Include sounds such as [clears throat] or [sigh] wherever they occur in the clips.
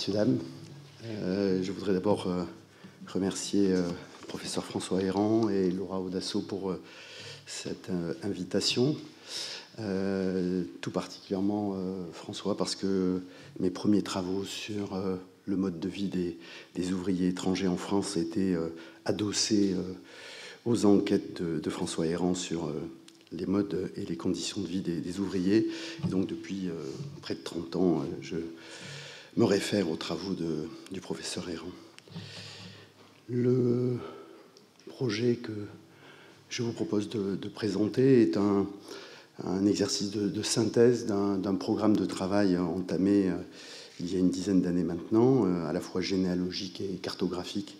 messieurs, dames. Euh, je voudrais d'abord euh, remercier euh, le professeur François Héran et Laura Audasso pour cette invitation. tout particulièrement François parce que mes premiers travaux sur le mode de vie des, ouvriers étrangers en France étaient adossés aux enquêtes de, François Héran sur les modes et les conditions de vie des, ouvriers. Et donc depuis près de 30 ans, je me réfère aux travaux du professeur Errand. Le projet que je vous propose de, présenter est un, exercice de, synthèse d'un programme de travail entamé euh, il y a une dizaine d'années maintenant, euh, à la fois généalogique et cartographique,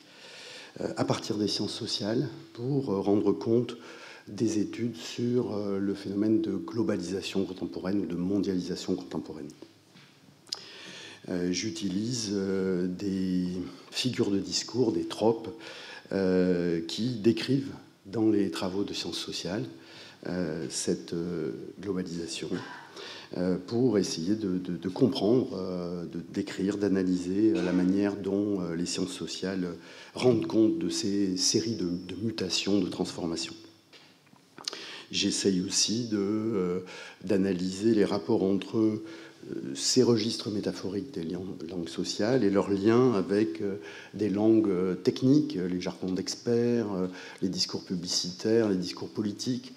euh, à partir des sciences sociales, pour rendre compte des études sur le phénomène de globalisation contemporaine ou de mondialisation contemporaine. Euh, j'utilise euh, des figures de discours, des tropes, euh, qui décrivent dans les travaux de sciences sociales cette globalisation pour essayer de, comprendre, de décrire, d'analyser la manière dont les sciences sociales rendent compte de ces séries de, mutations, de transformations. J'essaye aussi d'analyser les rapports entre ces registres métaphoriques des langues sociales et leurs liens avec euh, des langues euh, techniques, les jargons d'experts, les discours publicitaires, les discours politiques,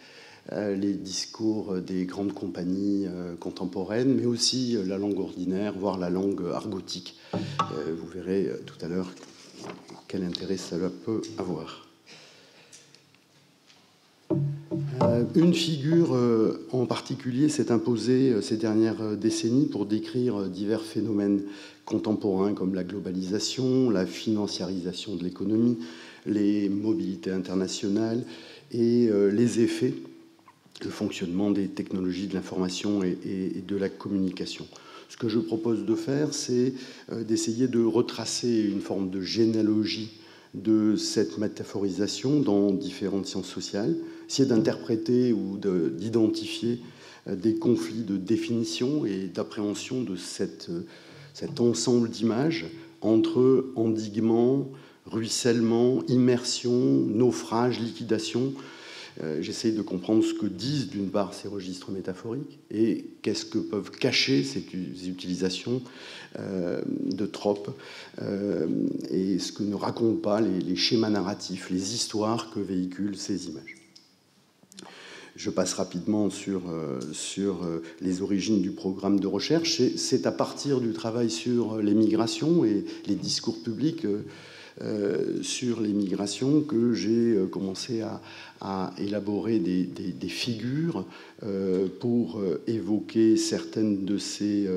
les discours des grandes compagnies contemporaines, mais aussi la langue ordinaire, voire la langue argotique. Vous verrez tout à l'heure quel intérêt cela peut avoir. Euh, une figure euh, en particulier s'est imposée euh, ces dernières décennies pour décrire divers phénomènes contemporains comme la globalisation, la financiarisation de l'économie, les mobilités internationales et les effets, le fonctionnement des technologies de l'information et de la communication. Ce que je propose de faire, c'est d'essayer de retracer une forme de généalogie de cette métaphorisation dans différentes sciences sociales, essayer d'interpréter ou d'identifier euh, des conflits de définition et d'appréhension de euh, cet ensemble d'images entre endiguement, ruissellement, immersion, naufrage, liquidation, euh, j'essaye de comprendre ce que disent d'une part ces registres métaphoriques et qu'est-ce que peuvent cacher ces utilisations de tropes et ce que ne racontent pas les, schémas narratifs, les histoires que véhiculent ces images. Je passe rapidement sur, sur les origines du programme de recherche. C'est à partir du travail sur les migrations et les discours publics euh, sur les migrations que j'ai euh, commencé à, élaborer des, figures euh, pour évoquer certaines de ces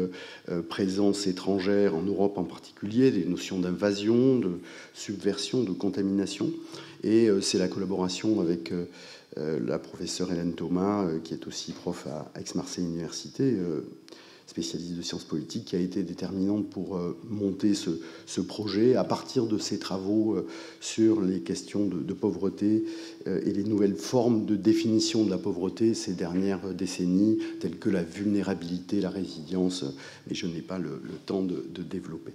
présences étrangères en Europe en particulier, des notions d'invasion, de subversion, de contamination. Et c'est la collaboration avec la professeure Hélène Thomas, qui est aussi prof à Aix-Marseille Université, spécialiste de sciences politiques, qui a été déterminante pour euh, monter ce, projet à partir de ses travaux euh, sur les questions de, pauvreté euh, et les nouvelles formes de définition de la pauvreté ces dernières décennies, telles que la vulnérabilité, la résilience, mais je n'ai pas le, temps de, de, développer.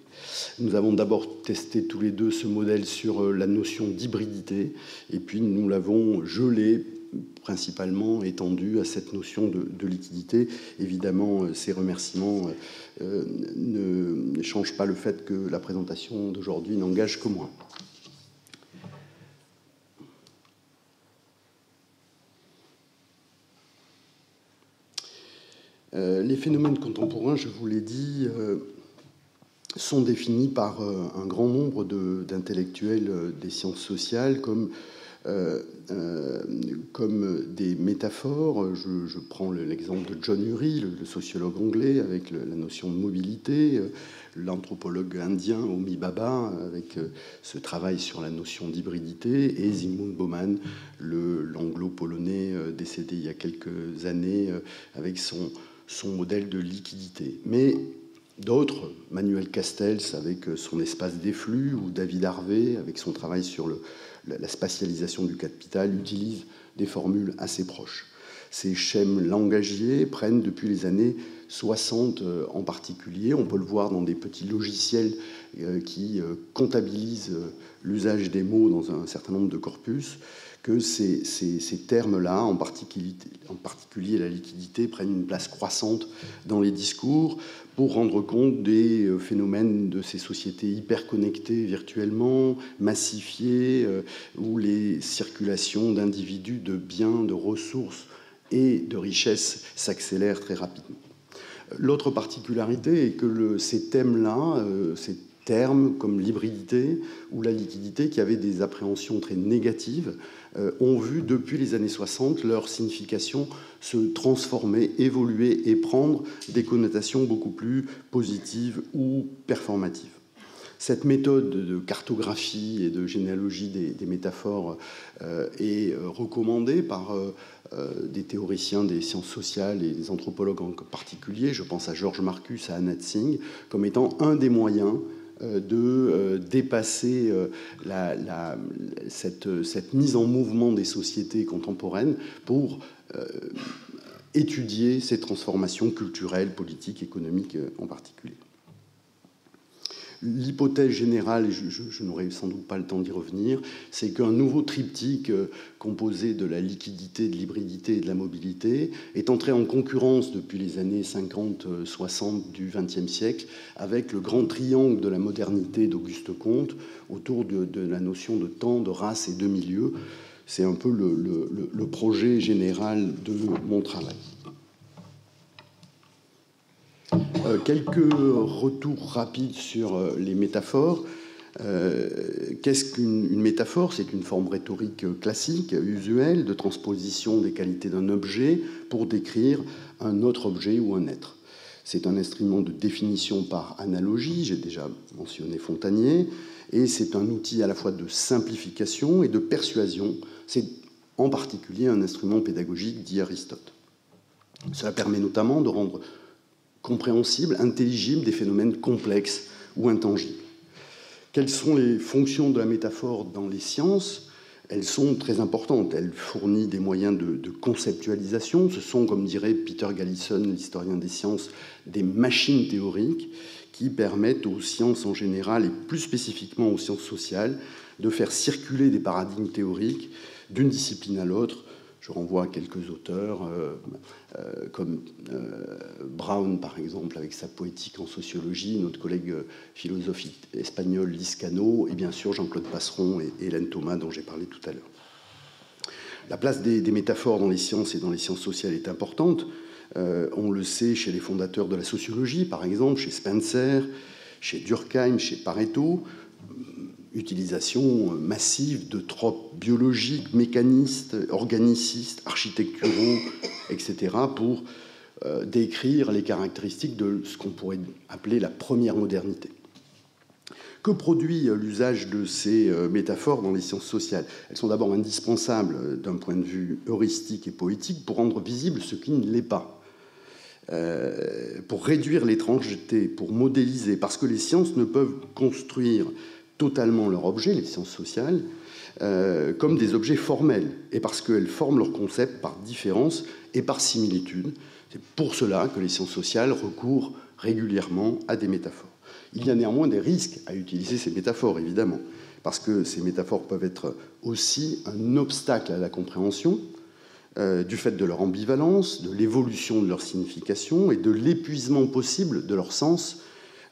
Nous avons d'abord testé tous les deux ce modèle sur la notion d'hybridité, et puis nous l'avons gelé principalement étendu à cette notion de, liquidité. Évidemment, euh, ces remerciements euh, ne, changent pas le fait que la présentation d'aujourd'hui n'engage que moi. Euh, les phénomènes contemporains, je vous l'ai dit, sont définis par un grand nombre d'intellectuels des sciences sociales comme euh, euh, comme des métaphores. Je, prends l'exemple de John Ury, le, sociologue anglais, avec la notion de mobilité, euh, l'anthropologue indien Omi Baba, avec ce travail sur la notion d'hybridité, et Zygmunt Bauman, l'anglo-polonais décédé il y a quelques années, avec son, son modèle de liquidité. Mais D'autres, Manuel Castells avec son espace des flux, ou David Harvey avec son travail sur le, la spatialisation du capital utilise des formules assez proches. Ces schèmes langagiers prennent depuis les années 60 euh, en particulier. On peut le voir dans des petits logiciels euh, qui euh, comptabilisent l'usage des mots dans un certain nombre de corpus, que ces, termes-là, en particulier, la liquidité, prennent une place croissante dans les discours pour rendre compte des phénomènes de ces sociétés hyper connectées virtuellement, massifiées, où les circulations d'individus, de biens, de ressources et de richesses s'accélèrent très rapidement. L'autre particularité est que ces thèmes-là, euh, ces termes comme l'hybridité ou la liquidité, qui avaient des appréhensions très négatives, euh, ont vu depuis les années 60 leur signification se transformer, évoluer et prendre des connotations beaucoup plus positives ou performatives. Cette méthode de cartographie et de généalogie des, métaphores euh, est recommandée par euh, des théoriciens des sciences sociales et des anthropologues en particulier, je pense à Georges Marcus, à Annette Singh, comme étant un des moyens euh, de euh, dépasser cette, cette, mise en mouvement des sociétés contemporaines pour étudier ces transformations culturelles, politiques, économiques en particulier. L'hypothèse générale, je, n'aurai sans doute pas le temps d'y revenir, c'est qu'un nouveau triptyque euh, composé de la liquidité, de l'hybridité et de la mobilité est entré en concurrence depuis les années 50-60 du XXe siècle avec le grand triangle de la modernité d'Auguste Comte autour de, la notion de temps, de race et de milieu. C'est un peu le projet général de mon travail. Euh, quelques retours rapides sur euh, les métaphores. Euh, qu'est-ce qu'une métaphore? C'est une forme rhétorique classique, usuelle, de transposition des qualités d'un objet pour décrire un autre objet ou un être. C'est un instrument de définition par analogie, j'ai déjà mentionné Fontanier, et c'est un outil à la fois de simplification et de persuasion. C'est en particulier un instrument pédagogique, dit Aristote. Cela permet notamment de rendre compréhensible, intelligible des phénomènes complexes ou intangibles. Quelles sont les fonctions de la métaphore dans les sciences? Elles sont très importantes. Elle fournit des moyens de, conceptualisation. Ce sont, comme dirait Peter Gallison, l'historien des sciences, des machines théoriques qui permettent aux sciences en général et plus spécifiquement aux sciences sociales de faire circuler des paradigmes théoriques d'une discipline à l'autre je renvoie à quelques auteurs, euh, euh, comme euh, Brown, par exemple, avec sa poétique en sociologie, notre collègue philosophe espagnol Liscano, et bien sûr Jean-Claude Passeron et Hélène Thomas, dont j'ai parlé tout à l'heure. La place des, métaphores dans les sciences et dans les sciences sociales est importante. on le sait chez les fondateurs de la sociologie, par exemple, chez Spencer, chez Durkheim, chez Pareto, utilisation massive de tropes biologiques, mécanistes, organicistes, architecturaux, etc., pour euh, décrire les caractéristiques de ce qu'on pourrait appeler la première modernité. Que produit euh, l'usage de ces euh, métaphores dans les sciences sociales? Elles sont d'abord indispensables d'un point de vue heuristique et poétique pour rendre visible ce qui ne l'est pas. pour réduire l'étrangeté, pour modéliser, parce que les sciences ne peuvent construire totalement leur objet, les sciences sociales, euh, comme des objets formels, et parce qu'elles forment leur concept par différence et par similitude. C'est pour cela que les sciences sociales recourent régulièrement à des métaphores. Il y a néanmoins des risques à utiliser ces métaphores, évidemment, parce que ces métaphores peuvent être aussi un obstacle à la compréhension, euh, du fait de leur ambivalence, de l'évolution de leur signification et de l'épuisement possible de leur sens,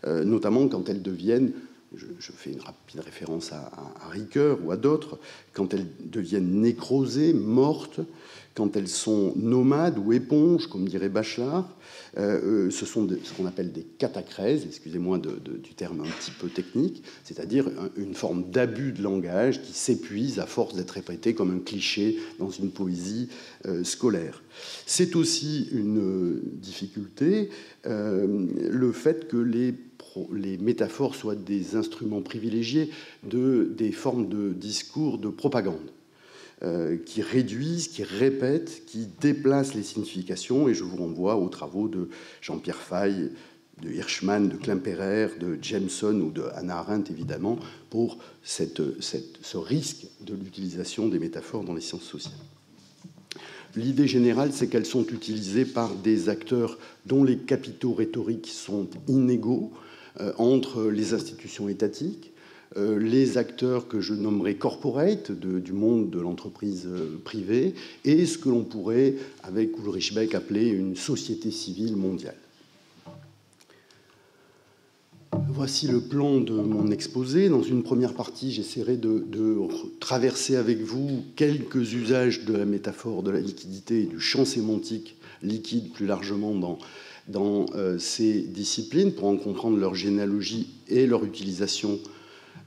euh, notamment quand elles deviennent je, fais une rapide référence à, Ricoeur ou à d'autres, quand elles deviennent nécrosées, mortes, quand elles sont nomades ou éponges, comme dirait Bachelard, euh, euh, ce sont ce qu'on appelle des catacrèses, excusez-moi du terme un petit peu technique, c'est-à-dire une forme d'abus de langage qui s'épuise à force d'être répété comme un cliché dans une poésie euh, scolaire. C'est aussi une difficulté, le fait que les les métaphores soient des instruments privilégiés de, des formes de discours de propagande. Euh, qui réduisent, qui répètent, qui déplacent les significations. Et je vous renvoie aux travaux de Jean-Pierre Fay, de Hirschman, de Klemperer, de Jameson ou de Hannah Arendt, évidemment, pour cette, ce risque de l'utilisation des métaphores dans les sciences sociales. L'idée générale, c'est qu'elles sont utilisées par des acteurs dont les capitaux rhétoriques sont inégaux entre les institutions étatiques, euh, les acteurs que je nommerai corporate du monde de l'entreprise euh, privée et ce que l'on pourrait, avec Ulrich Beck, appeler une société civile mondiale. Voici le plan de mon exposé. Dans une première partie, j'essaierai de, traverser avec vous quelques usages de la métaphore de la liquidité et du champ sémantique liquide plus largement dans, dans euh, ces disciplines pour en comprendre leur généalogie et leur utilisation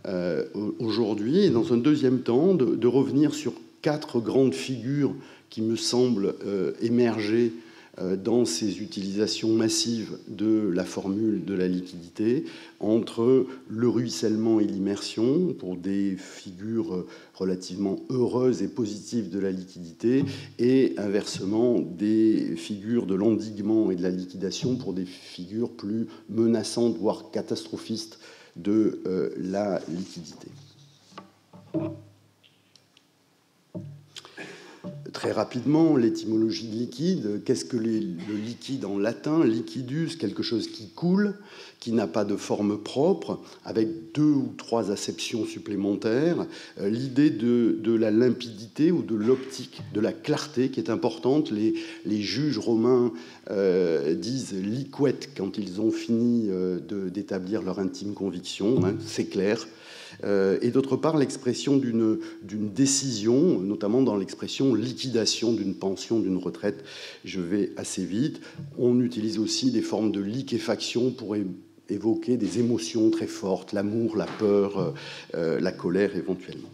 euh, aujourd'hui. Et dans un deuxième temps, de, revenir sur quatre grandes figures qui me semblent euh, émerger dans ces utilisations massives de la formule de la liquidité entre le ruissellement et l'immersion pour des figures relativement heureuses et positives de la liquidité et inversement des figures de l'endiguement et de la liquidation pour des figures plus menaçantes voire catastrophistes de euh, la liquidité. Très rapidement, l'étymologie de liquide, qu'est-ce que le liquide en latin? Liquidus, quelque chose qui coule, qui n'a pas de forme propre, avec deux ou trois acceptions supplémentaires. Euh, l'idée de, la limpidité ou de l'optique, de la clarté qui est importante. Les, juges romains euh, disent liquette quand ils ont fini euh, d'établir leur intime conviction, hein, c'est clair. Euh, et d'autre part l'expression d'une décision, notamment dans l'expression liquidation d'une pension, d'une retraite. Je vais assez vite. On utilise aussi des formes de liquéfaction pour évoquer des émotions très fortes, l'amour, la peur, euh, euh, la colère éventuellement.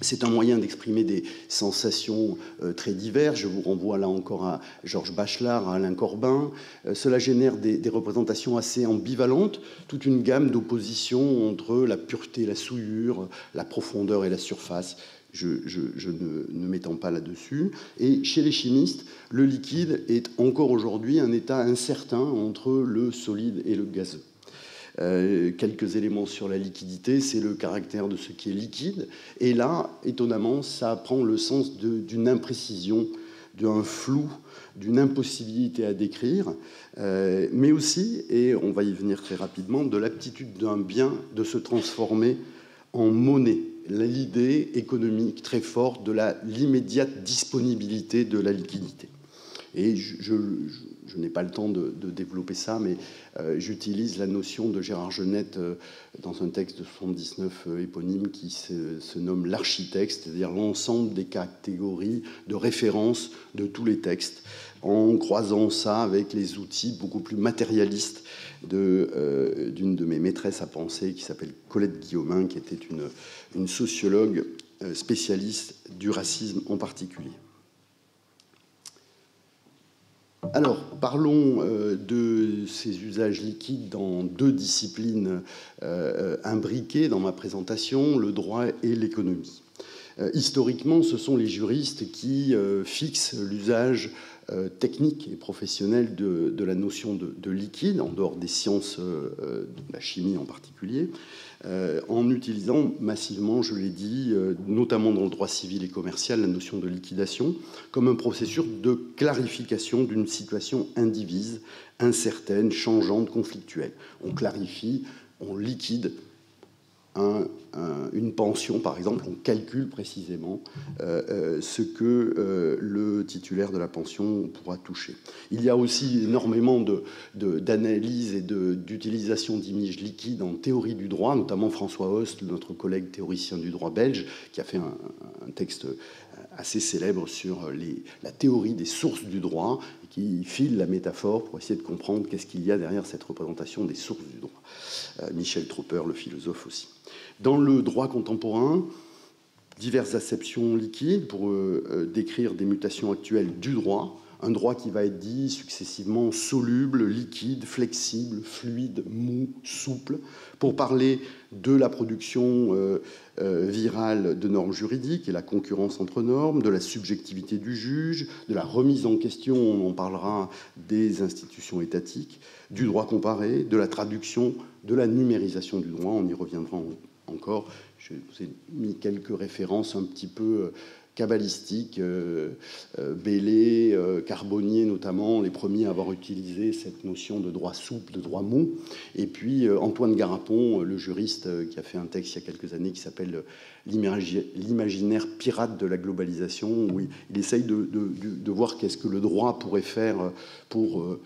C'est un moyen d'exprimer des sensations euh, très diverses. Je vous renvoie là encore à Georges Bachelard, à Alain Corbin. Euh, cela génère des, représentations assez ambivalentes, toute une gamme d'oppositions entre la pureté et la souillure, la profondeur et la surface. Je, ne, ne m'étends pas là-dessus. Et chez les chimistes, le liquide est encore aujourd'hui un état incertain entre le solide et le gazeux. Euh, quelques éléments sur la liquidité, c'est le caractère de ce qui est liquide. Et là, étonnamment, ça prend le sens d'une imprécision, d'un flou, d'une impossibilité à décrire, euh, mais aussi, et on va y venir très rapidement, de l'aptitude d'un bien de se transformer en monnaie. L'idée économique très forte de l'immédiate disponibilité de la liquidité. Et je je n'ai pas le temps de, développer ça, mais euh, j'utilise la notion de Gérard Genette euh, dans un texte de 79 euh, éponyme qui se, nomme l'architecte, c'est-à-dire l'ensemble des catégories de référence de tous les textes, en croisant ça avec les outils beaucoup plus matérialistes d'une de, mes maîtresses à penser qui s'appelle Colette Guillaumin, qui était une sociologue spécialiste du racisme en particulier. Alors, parlons euh, de ces usages liquides dans deux disciplines euh, imbriquées dans ma présentation, le droit et l'économie. Euh, historiquement, ce sont les juristes qui fixent l'usage technique et professionnel de, la notion de, liquide, en dehors des sciences de la chimie en particulier. Euh, en utilisant massivement, je l'ai dit, euh, notamment dans le droit civil et commercial, la notion de liquidation comme un processus de clarification d'une situation indivise, incertaine, changeante, conflictuelle. On clarifie, on liquide une pension, par exemple, on calcule précisément euh, euh, ce que euh, le titulaire de la pension pourra toucher. Il y a aussi énormément d'analyses et d'utilisation d'images liquides en théorie du droit, notamment François Host, notre collègue théoricien du droit belge, qui a fait un, texte assez célèbre sur la théorie des sources du droit, qui file la métaphore pour essayer de comprendre qu'est-ce qu'il y a derrière cette représentation des sources du droit. Michel Tropper, le philosophe aussi. Dans le droit contemporain, diverses acceptions liquides pour euh, euh, décrire des mutations actuelles du droit. Un droit qui va être dit successivement soluble, liquide, flexible, fluide, mou, souple, pour parler de la production euh, virale de normes juridiques et la concurrence entre normes, de la subjectivité du juge, de la remise en question, on en parlera, des institutions étatiques, du droit comparé, de la traduction, de la numérisation du droit, on y reviendra encore. Je vous ai mis quelques références un petit peu euh, cabalistiques, euh, Bellé, Carbonnier notamment, les premiers à avoir utilisé cette notion de droit souple, de droit mou. Et puis Antoine Garapon, le juriste qui a fait un texte il y a quelques années qui s'appelle L'imaginaire pirate de la globalisation, où il, essaye de, voir qu'est-ce que le droit pourrait faire pour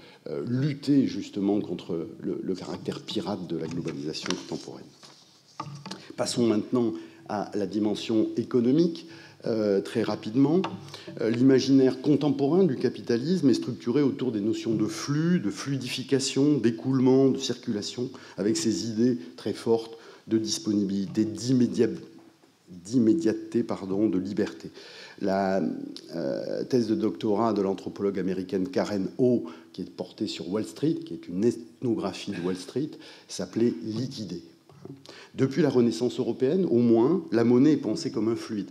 lutter justement contre le caractère pirate de la globalisation contemporaine. Passons maintenant à la dimension économique. Euh, très rapidement. Euh, l'imaginaire contemporain du capitalisme est structuré autour des notions de flux, de fluidification, d'écoulement, de circulation, avec ces idées très fortes de disponibilité, d'immédiateté, pardon, de liberté. La euh, thèse de doctorat de l'anthropologue américaine Karen O, qui est portée sur Wall Street, qui est une ethnographie de Wall Street, s'appelait Liquider. Depuis la Renaissance européenne, au moins, la monnaie est pensée comme un fluide.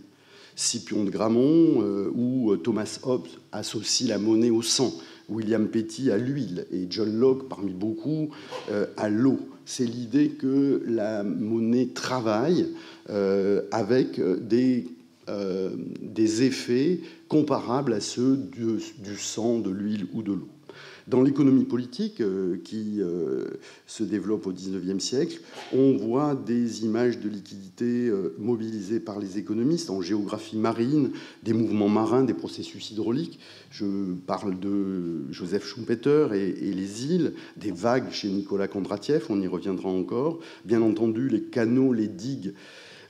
Scipion de Gramont euh, ou Thomas Hobbes associent la monnaie au sang, William Petty à l'huile et John Locke, parmi beaucoup, euh, à l'eau. C'est l'idée que la monnaie travaille euh, avec des, effets comparables à ceux du sang, de l'huile ou de l'eau. Dans l'économie politique euh, qui euh, se développe au XIXe siècle, on voit des images de liquidité euh, mobilisées par les économistes en géographie marine, des mouvements marins, des processus hydrauliques. Je parle de Joseph Schumpeter et, et les îles, des vagues chez Nicolas Kondratiev, on y reviendra encore. Bien entendu, les canaux, les digues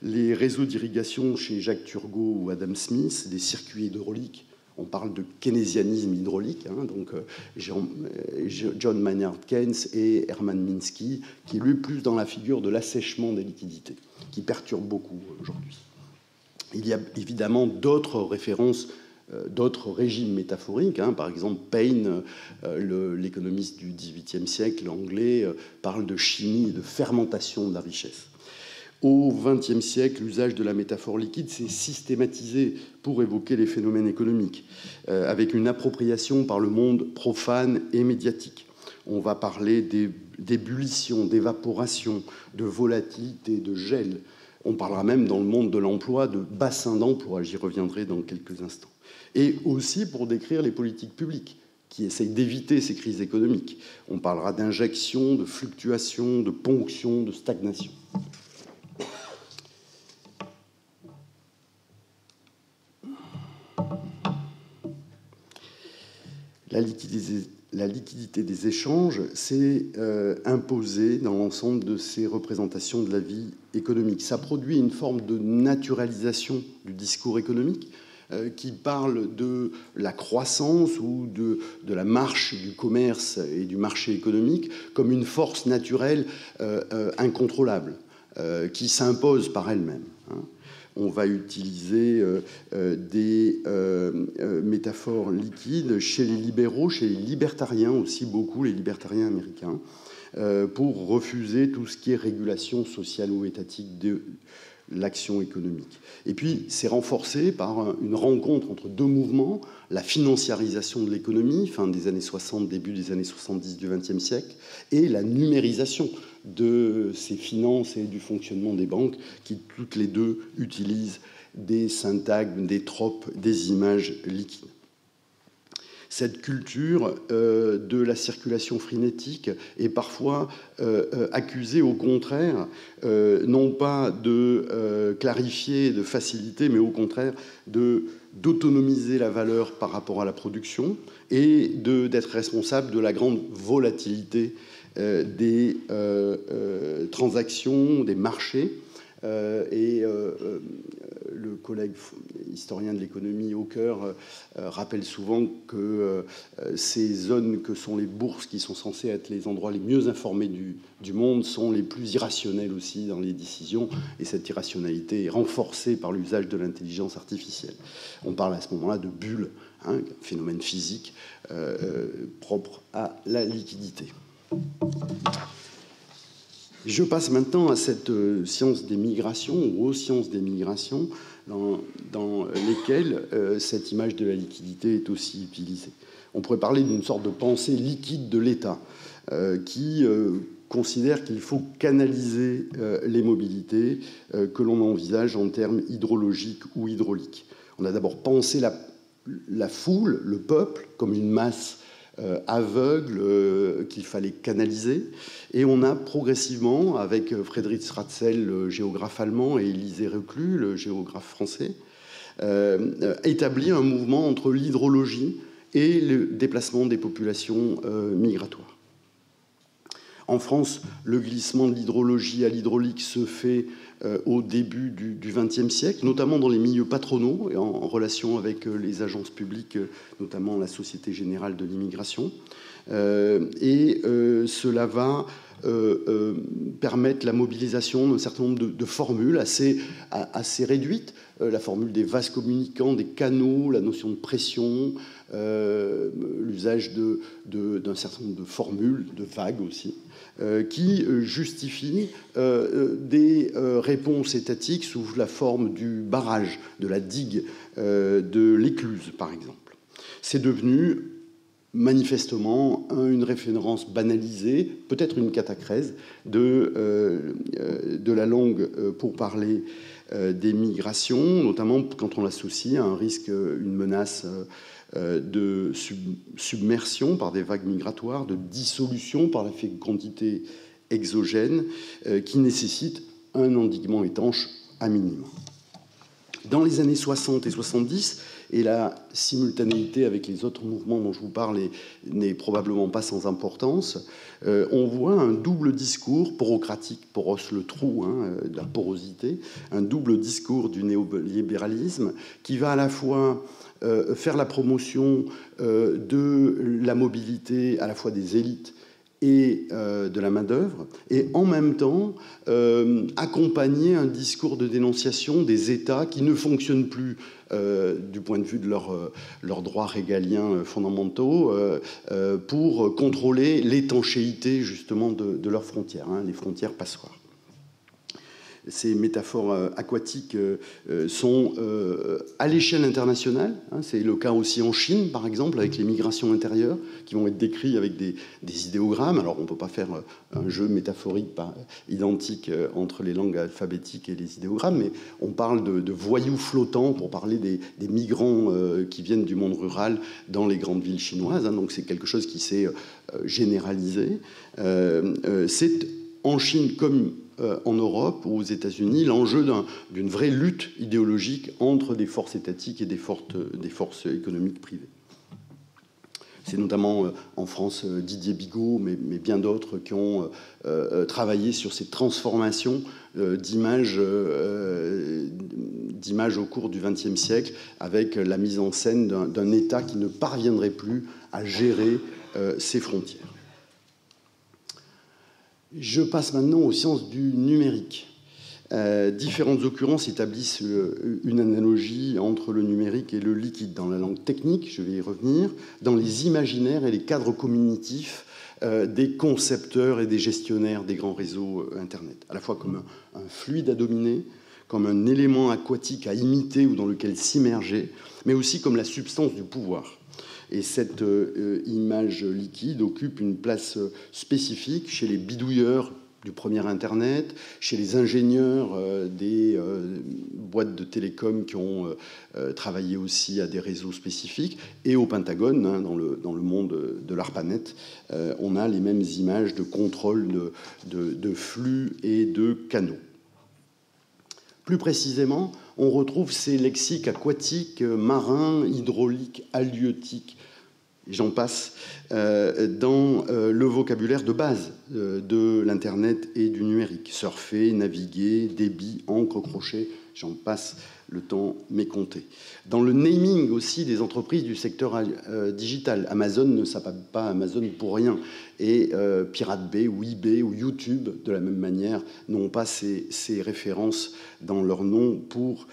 les réseaux d'irrigation chez Jacques Turgot ou Adam Smith, des circuits hydrauliques on parle de keynésianisme hydraulique, hein, donc euh, John Maynard Keynes et Hermann Minsky, qui lui plus dans la figure de l'assèchement des liquidités, qui perturbe beaucoup aujourd'hui. Il y a évidemment d'autres références euh, d'autres régimes métaphoriques. Hein. Par exemple, Payne, euh, l'économiste du XVIIIe siècle anglais, parle de chimie et de fermentation de la richesse. Au XXe siècle, l'usage de la métaphore liquide s'est systématisé pour évoquer les phénomènes économiques, euh, avec une appropriation par le monde profane et médiatique. On va parler d'ébullition, d'évaporation, de volatilité, de gel. On parlera même dans le monde de l'emploi de bassin d'emploi, j'y reviendrai dans quelques instants. Et aussi pour décrire les politiques publiques qui essayent d'éviter ces crises économiques. On parlera d'injection, de fluctuation, de ponction, de stagnation. La liquidité, des échanges s'est euh, imposée dans l'ensemble de ces représentations de la vie économique. Ça produit une forme de naturalisation du discours économique euh, qui parle de la croissance ou de, la marche du commerce et du marché économique comme une force naturelle euh, incontrôlable qui s'impose par elle-même. Hein on va utiliser euh, euh, des euh, métaphores liquides chez les libéraux, chez les libertariens aussi beaucoup, les libertariens américains, pour refuser tout ce qui est régulation sociale ou étatique de l'action économique. Et puis, c'est renforcé par une rencontre entre deux mouvements, la financiarisation de l'économie, fin des années 60, début des années 70 du XXe siècle, et la numérisation de ces finances et du fonctionnement des banques qui toutes les deux utilisent des syntagmes, des tropes, des images liquides. Cette culture euh, de la circulation frénétique est parfois euh, euh, accusée au contraire, non pas de clarifier, de faciliter, mais au contraire de d'autonomiser la valeur par rapport à la production et d'être responsable de la grande volatilité des transactions, des marchés. Et le collègue historien de l'économie au cœur rappelle souvent que ces zones que sont les bourses, qui sont censées être les endroits les mieux informés du, du, monde, sont les plus irrationnels aussi dans les décisions. Et cette irrationalité est renforcée par l'usage de l'intelligence artificielle. On parle à ce moment-là de bulles, hein, phénomène physique propre à la liquidité. Je passe maintenant à cette euh, science des migrations, ou aux sciences des migrations, dans, lesquelles euh, cette image de la liquidité est aussi utilisée. On pourrait parler d'une sorte de pensée liquide de l'État, euh, qui considère qu'il faut canaliser les mobilités que l'on envisage en termes hydrologiques ou hydrauliques. On a d'abord pensé la, foule, le peuple, comme une masse aveugle euh, qu'il fallait canaliser. Et on a progressivement, avec Frédéric Ratzel, le géographe allemand, et Élisée Reclus, le géographe français, euh, établi un mouvement entre l'hydrologie et le déplacement des populations migratoires. En France, le glissement de l'hydrologie à l'hydraulique se fait euh, au début du XXe siècle, notamment dans les milieux patronaux et en, relation avec euh, les agences publiques, euh, notamment la Société générale de l'immigration. et cela va permettre la mobilisation d'un certain nombre de, formules assez réduites. la formule des vases communicants, des canaux, la notion de pression, l'usage d'un certain nombre de formules, de vagues aussi. Euh, qui euh, justifie euh, des réponses étatiques sous la forme du barrage, de la digue, de l'écluse, par exemple. C'est devenu manifestement une référence banalisée, peut-être une catacrèse de, de la langue pour parler des migrations, notamment quand on l'associe à un risque, une menace euh, de submersion par des vagues migratoires, de dissolution par la fécondité exogène, euh, qui nécessite un endiguement étanche à minima. Dans les années 60 et 70, et la simultanéité avec les autres mouvements dont je vous parle n'est probablement pas sans importance, euh, on voit un double discours porocratique, poros le trou hein, de la porosité, un double discours du néolibéralisme qui va à la fois euh, faire la promotion euh, de la mobilité à la fois des élites et euh, de la main-d'œuvre, et en même temps accompagner un discours de dénonciation des États qui ne fonctionnent plus du point de vue de leurs droits régaliens fondamentaux pour contrôler l'étanchéité justement de, leurs frontières, hein, les frontières passoires ces métaphores euh, aquatiques euh, euh, sont à l'échelle internationale. Hein. c'est le cas aussi en Chine, par exemple, avec les migrations intérieures, qui vont être décrites avec des, idéogrammes. Alors, on ne peut pas faire un jeu métaphorique identique entre les langues alphabétiques et les idéogrammes, mais on parle de, voyous flottants pour parler des, migrants qui viennent du monde rural dans les grandes villes chinoises. Hein. donc, c'est quelque chose qui s'est généralisé. c'est en Chine comme euh, en Europe ou aux États-Unis l'enjeu d'une vraie lutte idéologique entre des forces étatiques et des, forces économiques privées. C'est notamment euh, en France euh, Didier Bigot, mais, bien d'autres qui ont travaillé sur ces transformations d'images au cours du XXe siècle, avec la mise en scène d'un État qui ne parviendrait plus à gérer ses frontières. Je passe maintenant aux sciences du numérique. Euh, différentes occurrences établissent euh, une analogie entre le numérique et le liquide dans la langue technique, je vais y revenir, dans les imaginaires et les cadres cognitifs euh, des concepteurs et des gestionnaires des grands réseaux Internet, à la fois comme un, fluide à dominer, comme un élément aquatique à imiter ou dans lequel s'immerger, mais aussi comme la substance du pouvoir. Et cette euh, image liquide occupe une place euh, spécifique chez les bidouilleurs du premier Internet, chez les ingénieurs euh, des boîtes de télécom qui ont travaillé aussi à des réseaux spécifiques, et au Pentagone, hein, dans, le, monde de l'ARPANET, on a les mêmes images de contrôle de flux et de canaux. Plus précisément, on retrouve ces lexiques aquatiques, marins, hydrauliques, halieutiques, j'en passe, euh, dans euh, le vocabulaire de base euh, de l'Internet et du numérique. Surfer, naviguer, débit, encre, crochet, j'en passe, le temps m'est compté. Dans le naming aussi des entreprises du secteur digital, Amazon ne s'appelle pas Amazon pour rien, et Pirate Bay ou eBay ou YouTube, de la même manière, n'ont pas ces, ces, références dans leur nom pour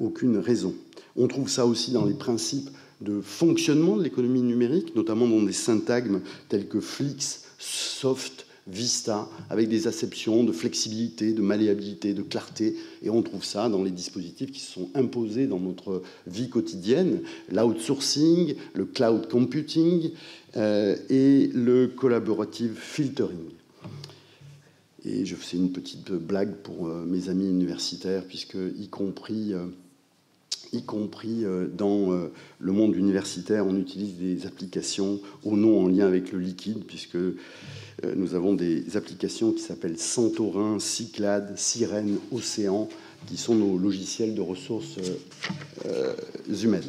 aucune raison. On trouve ça aussi dans les principes de fonctionnement de l'économie numérique, notamment dans des syntagmes tels que Flix, Soft, Vista, avec des acceptions de flexibilité, de malléabilité, de clarté. Et on trouve ça dans les dispositifs qui se sont imposés dans notre vie quotidienne, l'outsourcing, le cloud computing euh, et le collaborative filtering. Et je fais une petite blague pour euh, mes amis universitaires, puisque y compris... Euh, y compris dans le monde universitaire. On utilise des applications au nom en lien avec le liquide, puisque nous avons des applications qui s'appellent Santorin, Cyclade, Sirène, Océan, qui sont nos logiciels de ressources humaines.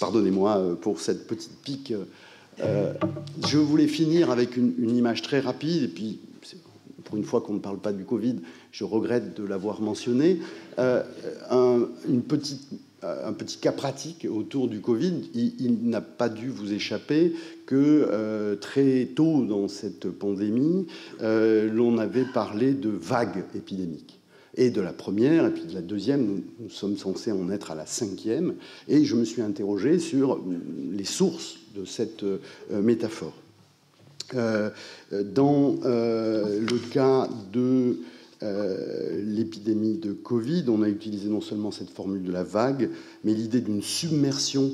Pardonnez-moi pour cette petite pique. je voulais finir avec une, une image très rapide, et puis une fois qu'on ne parle pas du Covid, je regrette de l'avoir mentionné, euh, euh, un petit cas pratique autour du Covid, il, n'a pas dû vous échapper que euh, très tôt dans cette pandémie, l'on avait parlé de vagues épidémiques et de la première, et puis de la deuxième, nous, sommes censés en être à la cinquième, et je me suis interrogé sur les sources de cette métaphore. Euh, dans euh, le cas de euh, l'épidémie de Covid, on a utilisé non seulement cette formule de la vague, mais l'idée d'une submersion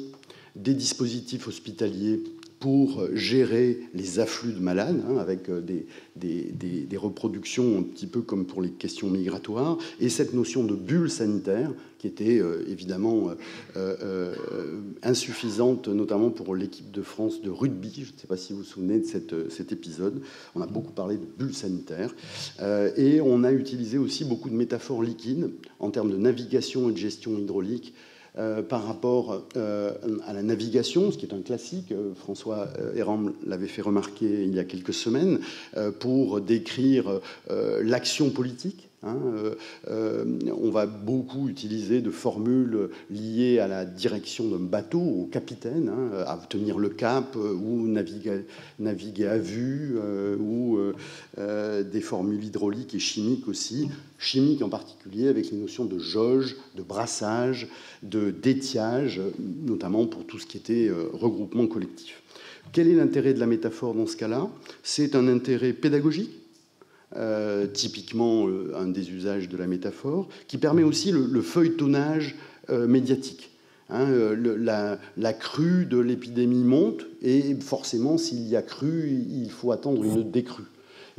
des dispositifs hospitaliers pour gérer les afflux de malades, hein, avec euh, des, des, reproductions un petit peu comme pour les questions migratoires, et cette notion de bulle sanitaire qui était euh, évidemment euh, insuffisante, notamment pour l'équipe de France de rugby. Je ne sais pas si vous vous souvenez de cette, cet épisode. On a beaucoup parlé de bulle sanitaire, et on a utilisé aussi beaucoup de métaphores liquides en termes de navigation et de gestion hydraulique euh, par rapport euh, à la navigation, ce qui est un classique. Euh, François Héram l'avait fait remarquer il y a quelques semaines, pour décrire l'action politique. Hein, on va beaucoup utiliser de formules liées à la direction d'un bateau, au capitaine, hein, à tenir le cap ou naviguer, naviguer à vue, ou des formules hydrauliques et chimiques aussi, chimiques en particulier avec les notions de jauge, de brassage, de d'étiage, notamment pour tout ce qui était euh, regroupement collectif. Quel est l'intérêt de la métaphore dans ce cas-là? C'est un intérêt pédagogique, euh, typiquement euh, un des usages de la métaphore, qui permet aussi le, feuilletonnage médiatique. Hein, la, crue de l'épidémie monte et forcément, s'il y a crue, il faut attendre une décrue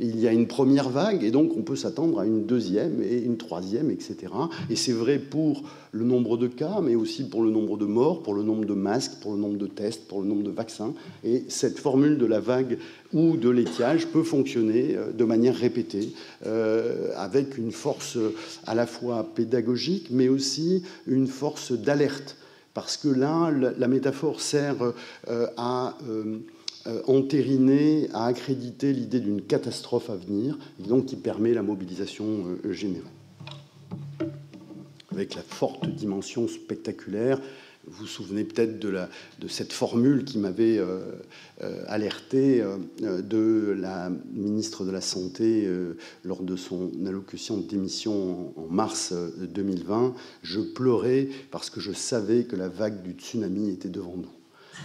il y a une première vague et donc on peut s'attendre à une deuxième et une troisième, etc. Et c'est vrai pour le nombre de cas, mais aussi pour le nombre de morts, pour le nombre de masques, pour le nombre de tests, pour le nombre de vaccins. Et cette formule de la vague ou de l'étiage peut fonctionner euh, de manière répétée, euh, avec une force à la fois pédagogique, mais aussi une force d'alerte. Parce que là, la métaphore sert euh, à euh, entériner, à accréditer l'idée d'une catastrophe à venir, et donc qui permet la mobilisation euh, générale. Avec la forte dimension spectaculaire, vous vous souvenez peut-être de, cette formule qui m'avait euh, alerté de la ministre de la Santé lors de son allocution de démission en mars 2020. Je pleurais parce que je savais que la vague du tsunami était devant nous.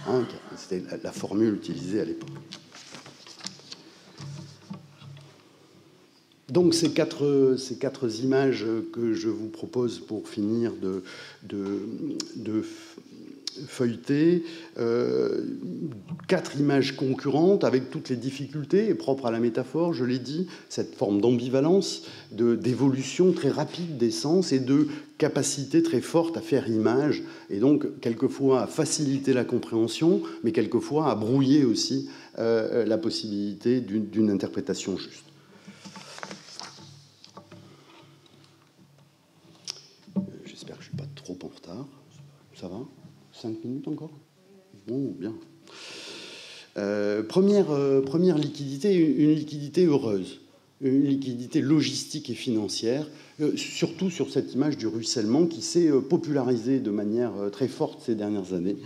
Hein, c'était la formule utilisée à l'époque. Donc ces quatre, images que je vous propose pour finir de feuilleter euh, quatre images concurrentes avec toutes les difficultés propres à la métaphore, je l'ai dit, cette forme d'ambivalence, d'évolution très rapide des sens et de capacité très forte à faire image, et donc quelquefois à faciliter la compréhension, mais quelquefois à brouiller aussi euh, la possibilité d'une interprétation juste. minutes encore Bon, bien. Euh, euh, première, liquidité, une, liquidité heureuse, une liquidité logistique et financière, euh, surtout sur cette image du ruissellement qui s'est popularisée de manière très forte ces dernières années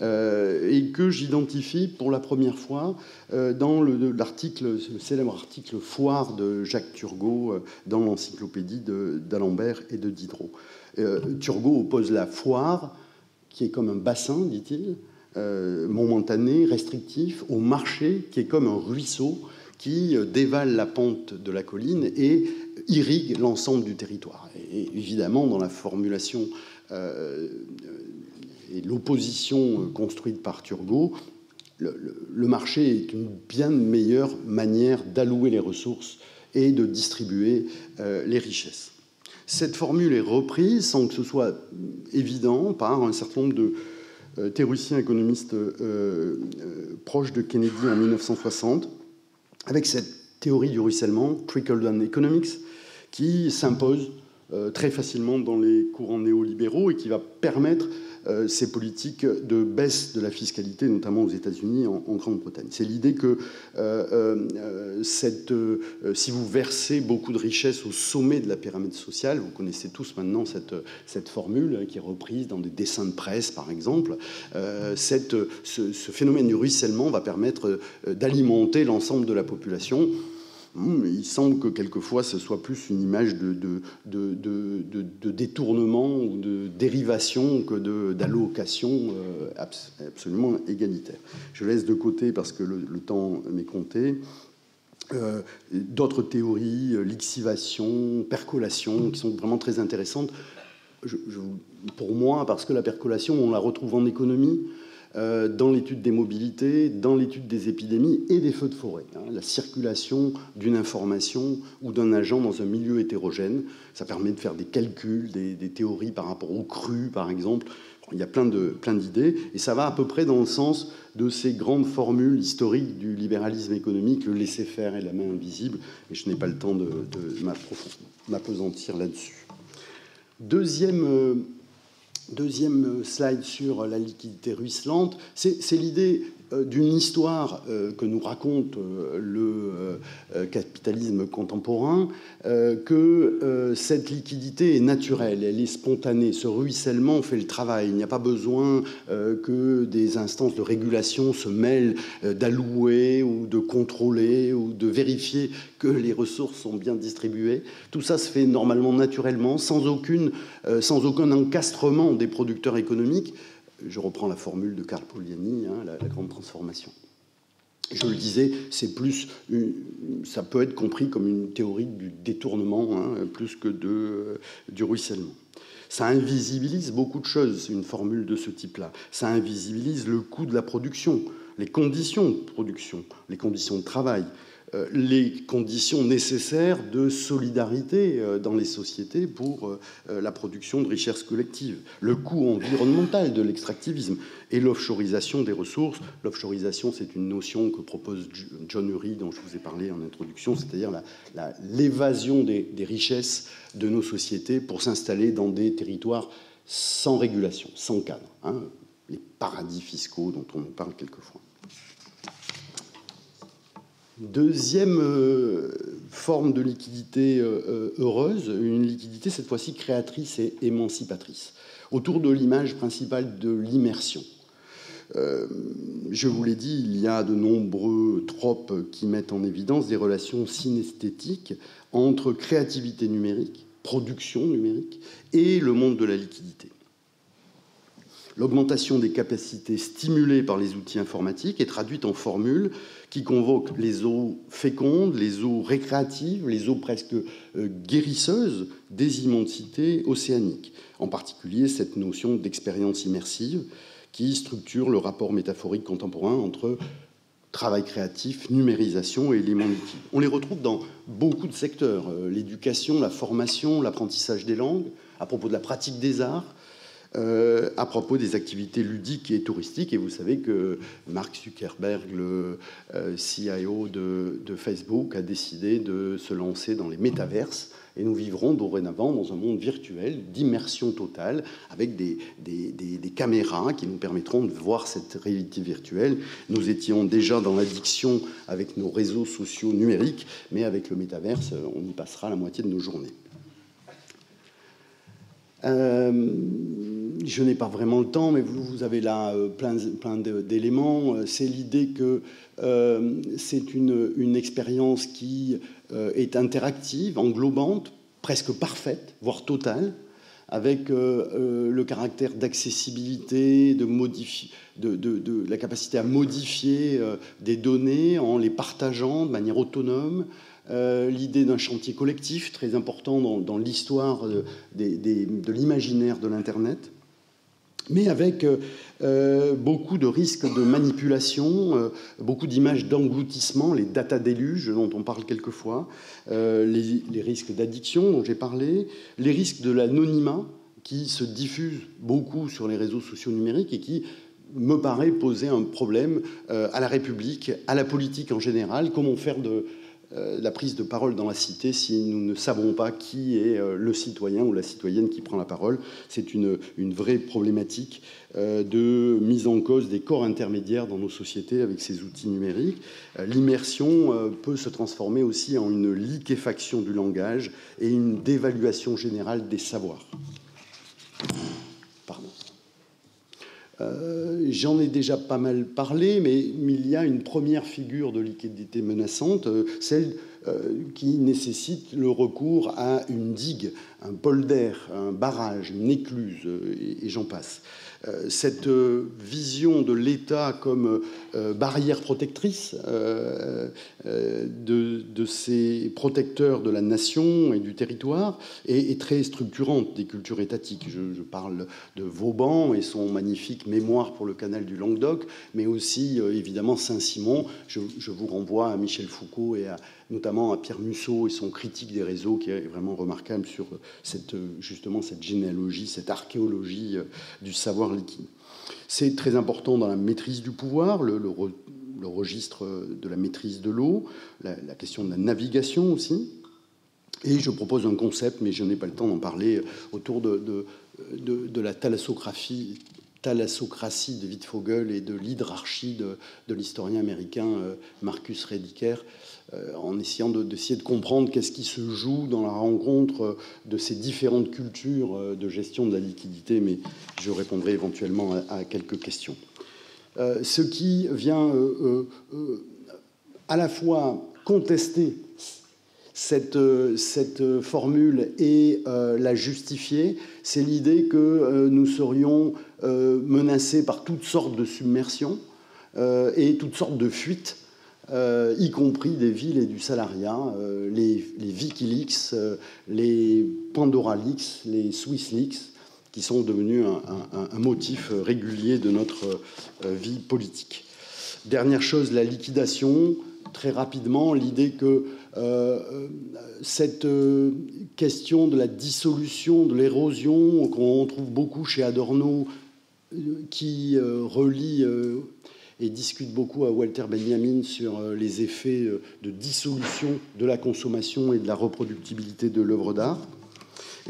et que j'identifie pour la première fois dans l'article, le, célèbre article Foire de Jacques Turgot dans l'encyclopédie d'Alembert et de Diderot. Turgot oppose la foire qui est comme un bassin, dit-il, euh, momentané, restrictif, au marché, qui est comme un ruisseau qui euh, dévale la pente de la colline et irrigue l'ensemble du territoire. Et évidemment, dans la formulation euh, et l'opposition construite par Turgot, le, le, marché est une bien meilleure manière d'allouer les ressources et de distribuer les richesses. Cette formule est reprise sans que ce soit évident par un certain nombre de théoriciens économistes proches de Kennedy en 1960, avec cette théorie du ruissellement, trickle-down economics, qui s'impose très facilement dans les courants néolibéraux et qui va permettre euh, ces politiques de baisse de la fiscalité, notamment aux États-Unis, en, Grande-Bretagne. C'est l'idée que euh, euh, si vous versez beaucoup de richesses au sommet de la pyramide sociale, vous connaissez tous maintenant cette, cette formule qui est reprise dans des dessins de presse, par exemple, cette, ce, ce phénomène du ruissellement va permettre d'alimenter l'ensemble de la population il semble que quelquefois ce soit plus une image de, détournement ou de dérivation que d'allocation euh, absolument égalitaire. Je laisse de côté parce que le, temps m'est compté. Euh, d'autres théories, euh, lixivation, percolation, qui sont vraiment très intéressantes. pour moi, parce que la percolation, on la retrouve en économie, dans l'étude des mobilités, dans l'étude des épidémies et des feux de forêt. Hein. la circulation d'une information ou d'un agent dans un milieu hétérogène, ça permet de faire des calculs, des, théories par rapport aux crues, par exemple. Il y a plein d'idées, plein et ça va à peu près dans le sens de ces grandes formules historiques du libéralisme économique, le laisser-faire et la main invisible, et je n'ai pas le temps de, de m'apesantir là-dessus. Deuxième euh, Deuxième slide sur la liquidité ruisselante, c'est l'idée euh, d'une histoire euh, que nous raconte euh, le capitalisme contemporain, que cette liquidité est naturelle, elle est spontanée. Ce ruissellement fait le travail. Il n'y a pas besoin que des instances de régulation se mêlent d'allouer ou de contrôler ou de vérifier que les ressources sont bien distribuées. Tout ça se fait normalement naturellement, sans, sans aucun encastrement des producteurs économiques je reprends la formule de Karl Poliani, hein, la, grande transformation. Je le disais, c'est plus, ça peut être compris comme une théorie du détournement hein, plus que de, du ruissellement. Ça invisibilise beaucoup de choses, une formule de ce type-là. Ça invisibilise le coût de la production, les conditions de production, les conditions de travail, euh, les conditions nécessaires de solidarité euh, dans les sociétés pour euh, la production de richesses collectives, le coût environnemental de l'extractivisme et l'offshoreisation des ressources. L'offshoreisation, c'est une notion que propose John Ury, dont je vous ai parlé en introduction, c'est-à-dire l'évasion des, richesses de nos sociétés pour s'installer dans des territoires sans régulation, sans cadre, hein, les paradis fiscaux dont on nous parle quelquefois. Deuxième euh, forme de liquidité euh, euh, heureuse, une liquidité cette fois-ci créatrice et émancipatrice, autour de l'image principale de l'immersion. je vous l'ai dit, il y a de nombreux tropes qui mettent en évidence des relations synesthétiques entre créativité numérique, production numérique et le monde de la liquidité. L'augmentation des capacités stimulées par les outils informatiques est traduite en formules qui convoquent les eaux fécondes, les eaux récréatives, les eaux presque euh, guérisseuses des immensités océaniques. En particulier, cette notion d'expérience immersive qui structure le rapport métaphorique contemporain entre travail créatif, numérisation et éléments. On les retrouve dans beaucoup de secteurs, euh, l'éducation, la formation, l'apprentissage des langues, à propos de la pratique des arts, euh, à propos des activités ludiques et touristiques. Et vous savez que Mark Zuckerberg, le euh, CIO de, Facebook, a décidé de se lancer dans les métaverses. Et nous vivrons dorénavant dans un monde virtuel d'immersion totale avec des, des, caméras qui nous permettront de voir cette réalité virtuelle. Nous étions déjà dans l'addiction avec nos réseaux sociaux numériques, mais avec le métaverse, on y passera la moitié de nos journées. Euh, je n'ai pas vraiment le temps, mais vous, avez là euh, plein, d'éléments. Euh, c'est l'idée que c'est une, expérience qui est interactive, englobante, presque parfaite, voire totale, avec le caractère d'accessibilité, de, la capacité à modifier des données en les partageant de manière autonome, euh, l'idée d'un chantier collectif très important dans, l'histoire de, l'imaginaire de l'Internet, mais avec euh, euh, beaucoup de risques de manipulation, beaucoup d'images d'engloutissement, les data déluges dont on parle quelquefois, les, les, risques d'addiction dont j'ai parlé, les risques de l'anonymat qui se diffuse beaucoup sur les réseaux sociaux numériques et qui me paraît poser un problème à la République, à la politique en général. Comment faire de la prise de parole dans la cité si nous ne savons pas qui est euh, le citoyen ou la citoyenne qui prend la parole. C'est une, vraie problématique euh, de mise en cause des corps intermédiaires dans nos sociétés avec ces outils numériques. L'immersion peut se transformer aussi en une liquéfaction du langage et une dévaluation générale des savoirs. Pardon. Euh, j'en ai déjà pas mal parlé, mais il y a une première figure de liquidité menaçante, euh, celle euh, qui nécessite le recours à une digue, un polder, un barrage, une écluse, et j'en passe. Cette vision de l'État comme barrière protectrice de, ces protecteurs de la nation et du territoire est, très structurante des cultures étatiques. Je, parle de Vauban et son magnifique mémoire pour le canal du Languedoc, mais aussi évidemment Saint-Simon. Je, vous renvoie à Michel Foucault et notamment à Pierre Musso et son critique des réseaux qui est vraiment remarquable sur cette, justement cette généalogie, cette archéologie du savoir liquide. C'est très important dans la maîtrise du pouvoir, le, registre de la maîtrise de l'eau, la, question de la navigation aussi. Et je propose un concept, mais je n'ai pas le temps d'en parler, autour de, de, la thalassographie, thalassocratie de Wittfogel et de l'hydrarchie de, l'historien américain euh, Marcus Rediker, euh, en essayant d'essayer de, comprendre qu'est-ce qui se joue dans la rencontre euh, de ces différentes cultures de gestion de la liquidité, mais je répondrai éventuellement à, quelques questions. Ce qui vient à la fois contester cette, formule et la justifier, c'est l'idée que nous serions euh, menacés par toutes sortes de submersions euh, et toutes sortes de fuites, euh, y compris des villes et du salariat, les, les, Wikileaks, les Pandora Leaks, les Swiss Leaks, qui sont devenus un, motif régulier de notre vie politique. Dernière chose, la liquidation. Très rapidement, l'idée que cette question de la dissolution, de l'érosion, qu'on trouve beaucoup chez Adorno qui euh, relie euh, et discute beaucoup à Walter Benjamin sur euh, les effets de dissolution de la consommation et de la reproductibilité de l'œuvre d'art,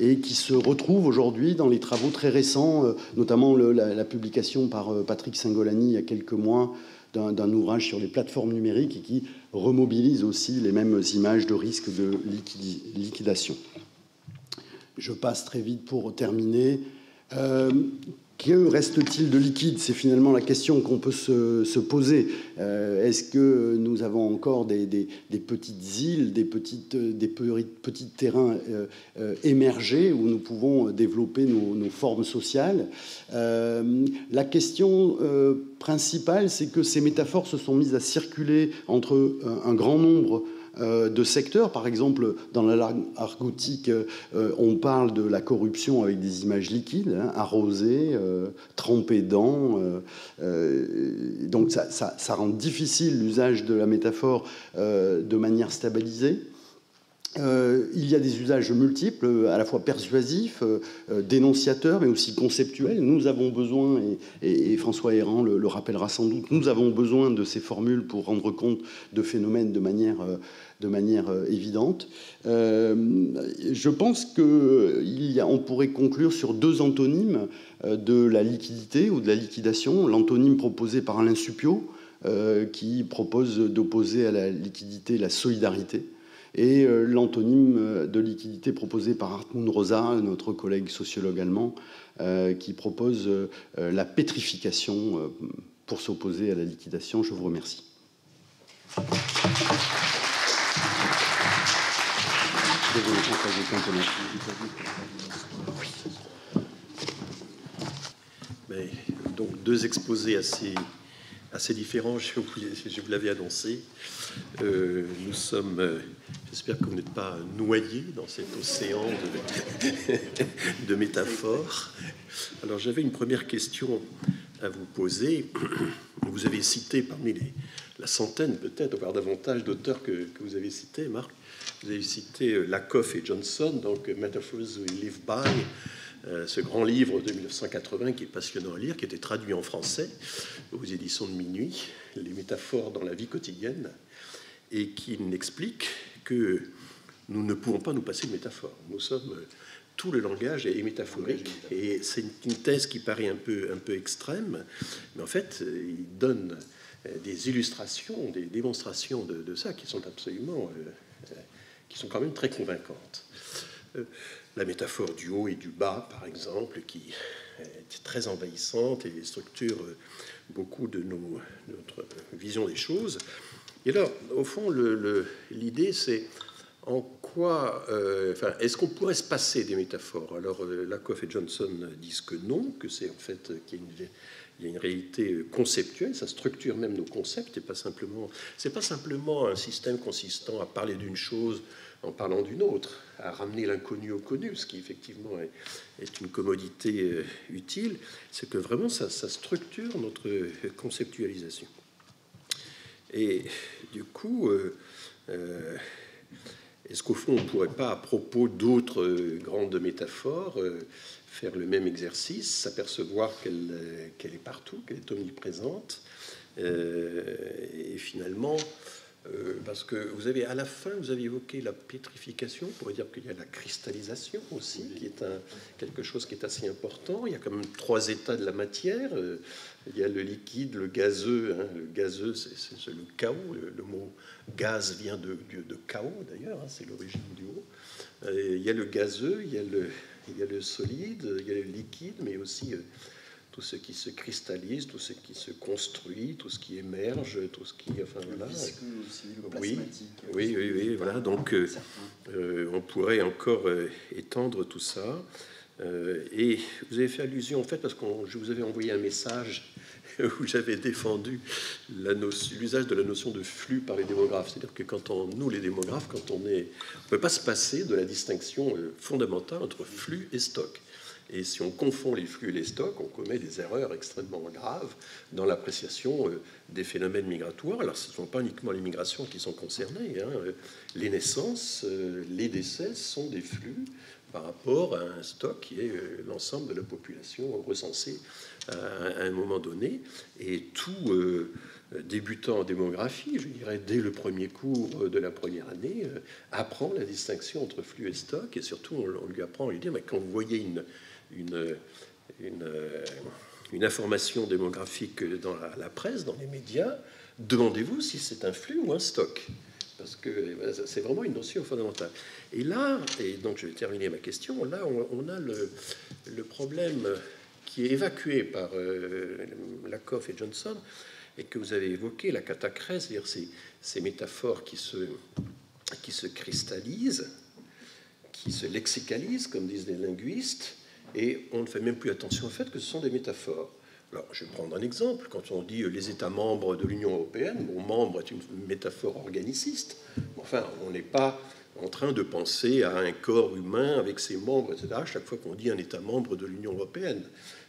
et qui se retrouve aujourd'hui dans les travaux très récents, notamment la, publication par Patrick Singolani il y a quelques mois d'un ouvrage sur les plateformes numériques et qui remobilise aussi les mêmes images de risque de liquidation. Je passe très vite pour terminer. Que reste-t-il de liquide? C'est finalement la question qu'on peut se, poser. Euh, est-ce que nous avons encore des, petites îles, des, petites, des petits terrains euh, euh, émergés où nous pouvons développer nos, formes sociales? La question principale, c'est que ces métaphores se sont mises à circuler entre un grand nombre de secteurs. Par exemple, dans la langue euh, on parle de la corruption avec des images liquides, hein, arrosées, euh, trempées dans. donc ça, rend difficile l'usage de la métaphore de manière stabilisée. Euh, il y a des usages multiples, à la fois persuasifs, euh, euh, dénonciateurs, mais aussi conceptuels. Nous avons besoin, et, François Héran le, rappellera sans doute, nous avons besoin de ces formules pour rendre compte de phénomènes de manière, de manière évidente. je pense qu'on pourrait conclure sur deux antonymes de la liquidité ou de la liquidation. L'antonyme proposé par Alain Supio, qui propose d'opposer à la liquidité la solidarité et euh, l'antonyme euh, de liquidité proposé par Hartmut Rosa, notre collègue sociologue allemand, euh, qui propose la pétrification pour s'opposer à la liquidation. Je vous remercie. Donc deux exposés assez, assez différents, [laughs] je vous, l'avais annoncé. nous sommes J'espère que vous n'êtes pas noyé dans cet océan [laughs] de, métaphores. Alors j'avais une première question à vous poser. Vous avez cité parmi les, la centaine peut-être, voire davantage d'auteurs que, vous avez cités, Marc, vous avez cité euh, Lakoff et Johnson, donc Metaphors We Live By, ce grand livre de 1980 qui est passionnant à lire, qui était traduit en français aux éditions de Minuit, Les métaphores dans la vie quotidienne, et qui n'explique que nous ne pouvons pas nous passer de métaphores. Nous sommes tout le langage est métaphorique et c'est une thèse qui paraît un peu, un peu extrême, mais en fait, il donne des illustrations, des démonstrations de, ça qui sont absolument, euh, qui sont quand même très convaincantes. Euh, la métaphore du haut et du bas, par exemple, qui est très envahissante et structure beaucoup de nos, notre vision des choses. Et alors, au fond, l'idée, c'est en quoi, euh, enfin, est-ce qu'on pourrait se passer des métaphores? Alors, Lakoff et Johnson disent que non, que c'est en fait qu'il y a une il y a une réalité conceptuelle, ça structure même nos concepts, et pas simplement, c'est pas simplement un système consistant à parler d'une chose en parlant d'une autre, à ramener l'inconnu au connu, ce qui effectivement est, une commodité euh, utile, c'est que vraiment ça, structure notre conceptualisation. Et du coup, euh, euh, est-ce qu'au fond on ne pourrait pas, à propos d'autres grandes métaphores, faire le même exercice, s'apercevoir qu'elle qu'elle est partout, qu'elle est omniprésente. Euh, et finalement, euh, parce que vous avez à la fin, vous avez évoqué la pétrification, on pourrait dire qu'il y a la cristallisation aussi, qui est un, quelque chose qui est assez important. Il y a quand même trois états de la matière. Euh, il y a le liquide, le gazeux. Hein. Le gazeux, c'est le chaos. Le, mot gaz vient de, de, chaos d'ailleurs, hein, c'est l'origine du mot. il y a le gazeux, il y a le, il y a le solide, il y a le liquide, mais aussi euh, tout ce qui se cristallise, tout ce qui se construit, tout ce qui émerge, tout ce qui. Enfin, le voilà. Visqueux aussi, le oui, oui, oui, oui, voilà. Donc, euh, euh, on pourrait encore étendre tout ça. et vous avez fait allusion, en fait, parce que je vous avais envoyé un message où j'avais défendu l'usage de la notion de flux par les démographes. C'est-à-dire que quand on, nous, les démographes, quand on est, on ne peut pas se passer de la distinction euh, fondamentale entre flux et stock. Et si on confond les flux et les stocks, on commet des erreurs extrêmement graves dans l'appréciation euh, des phénomènes migratoires. Alors, ce ne sont pas uniquement les migrations qui sont concernées. Hein. Les naissances, euh, les décès sont des flux par rapport à un stock qui est l'ensemble de la population recensée à un moment donné. Et tout euh, débutant en démographie, je dirais dès le premier cours de la première année, euh, apprend la distinction entre flux et stock. Et surtout, on, lui apprend à lui dire, mais quand vous voyez une, une, une, information démographique dans la, presse, dans les médias, demandez-vous si c'est un flux ou un stock parce que c'est vraiment une notion fondamentale. Et là, et donc je vais terminer ma question, là on, a le, le problème qui est évacué par euh, Lakoff et Johnson, et que vous avez évoqué, la catacrèse, c'est-à-dire ces, ces, métaphores qui se, qui se cristallisent, qui se lexicalisent, comme disent les linguistes, et on ne fait même plus attention au fait que ce sont des métaphores. Je vais prendre un exemple. Quand on dit les États membres de l'Union européenne, mon membre est une métaphore organiciste. Enfin, on n'est pas en train de penser à un corps humain avec ses membres, etc., chaque fois qu'on dit un État membre de l'Union européenne.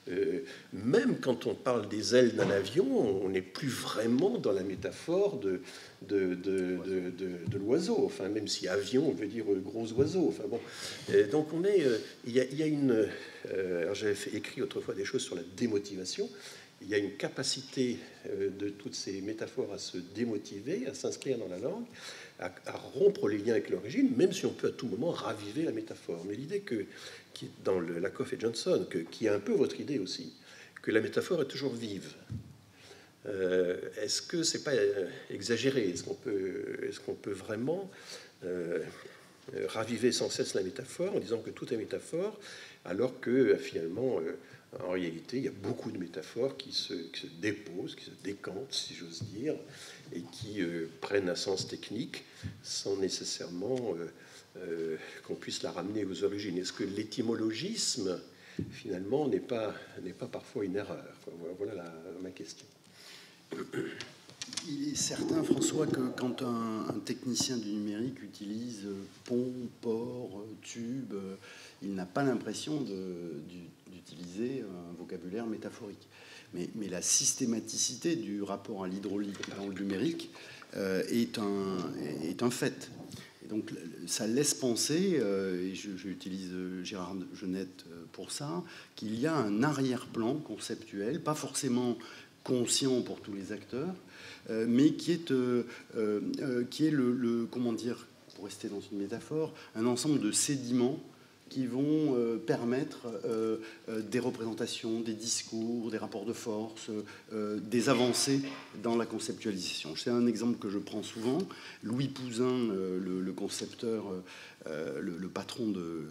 Euh, même quand on parle des ailes d'un avion, on n'est plus vraiment dans la métaphore de, de, l'oiseau. Enfin, même si avion veut dire gros oiseau. Enfin bon, donc on est, euh, il y, a, il y une. Euh, j'avais écrit autrefois des choses sur la démotivation. Il y a une capacité de toutes ces métaphores à se démotiver, à s'inscrire dans la langue, à, rompre les liens avec l'origine, même si on peut à tout moment raviver la métaphore. Mais l'idée que qui dans le Lakoff et Johnson, que, qui est un peu votre idée aussi, que la métaphore est toujours vive. Euh, est-ce que c'est pas euh, exagéré? Est-ce qu'on peut, peut vraiment euh, raviver sans cesse la métaphore en disant que tout est métaphore, alors que finalement, en réalité, il y a beaucoup de métaphores qui se, déposent, qui se décantent, si j'ose dire, et qui prennent un sens technique sans nécessairement qu'on puisse la ramener aux origines. Est-ce que l'étymologisme, finalement, n'est pas, n'est pas parfois une erreur? Voilà ma question. Il est certain, François, que quand un, technicien du numérique utilise pont, port, tube, il n'a pas l'impression d'utiliser un vocabulaire métaphorique. Mais, la systématicité du rapport à l'hydraulique dans le numérique euh, est, un, est un fait. donc ça laisse penser, et j'utilise Gérard Genette pour ça, qu'il y a un arrière-plan conceptuel, pas forcément conscient pour tous les acteurs, mais qui est, qui est le, comment dire, pour rester dans une métaphore, un ensemble de sédiments qui vont euh, permettre euh, euh, des représentations, des discours, des rapports de force, des avancées dans la conceptualisation. C'est un exemple que je prends souvent. Louis Pouzin, le, concepteur, le, patron de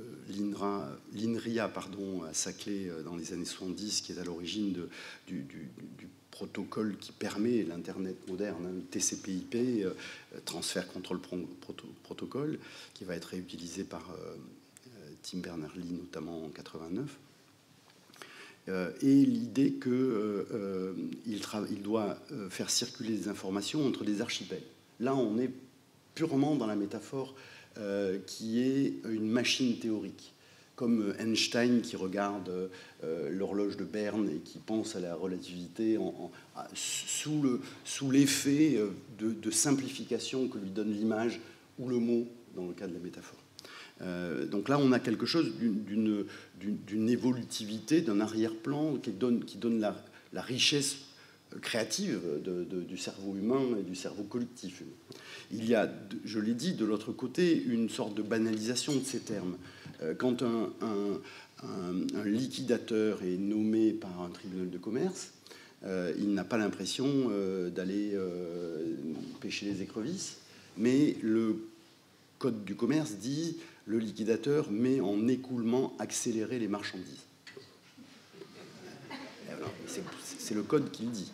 l'INRIA pardon, à Saclay dans les années 70, qui est à l'origine du, du, protocole qui permet l'Internet moderne, hein, TCP/IP, transfert contrôle protocole, qui va être réutilisé par Tim Berners-Lee notamment en 89. Euh, et l'idée qu'il euh, euh, il doit faire circuler des informations entre des archipels. Là, on est purement dans la métaphore qui est une machine théorique, comme Einstein qui regarde l'horloge de Berne et qui pense à la relativité sous l'effet de, de simplification que lui donne l'image ou le mot dans le cas de la métaphore. Euh, donc là, on a quelque chose d'une évolutivité, d'un arrière-plan qui donne la, richesse créative du cerveau humain et du cerveau collectif. Il y a, je l'ai dit, de l'autre côté, une sorte de banalisation de ces termes. Euh, quand un, liquidateur est nommé par un tribunal de commerce, euh, il n'a pas l'impression d'aller pêcher les écrevisses, mais le code du commerce dit le liquidateur met en écoulement accéléré les marchandises. C'est le code qui le dit.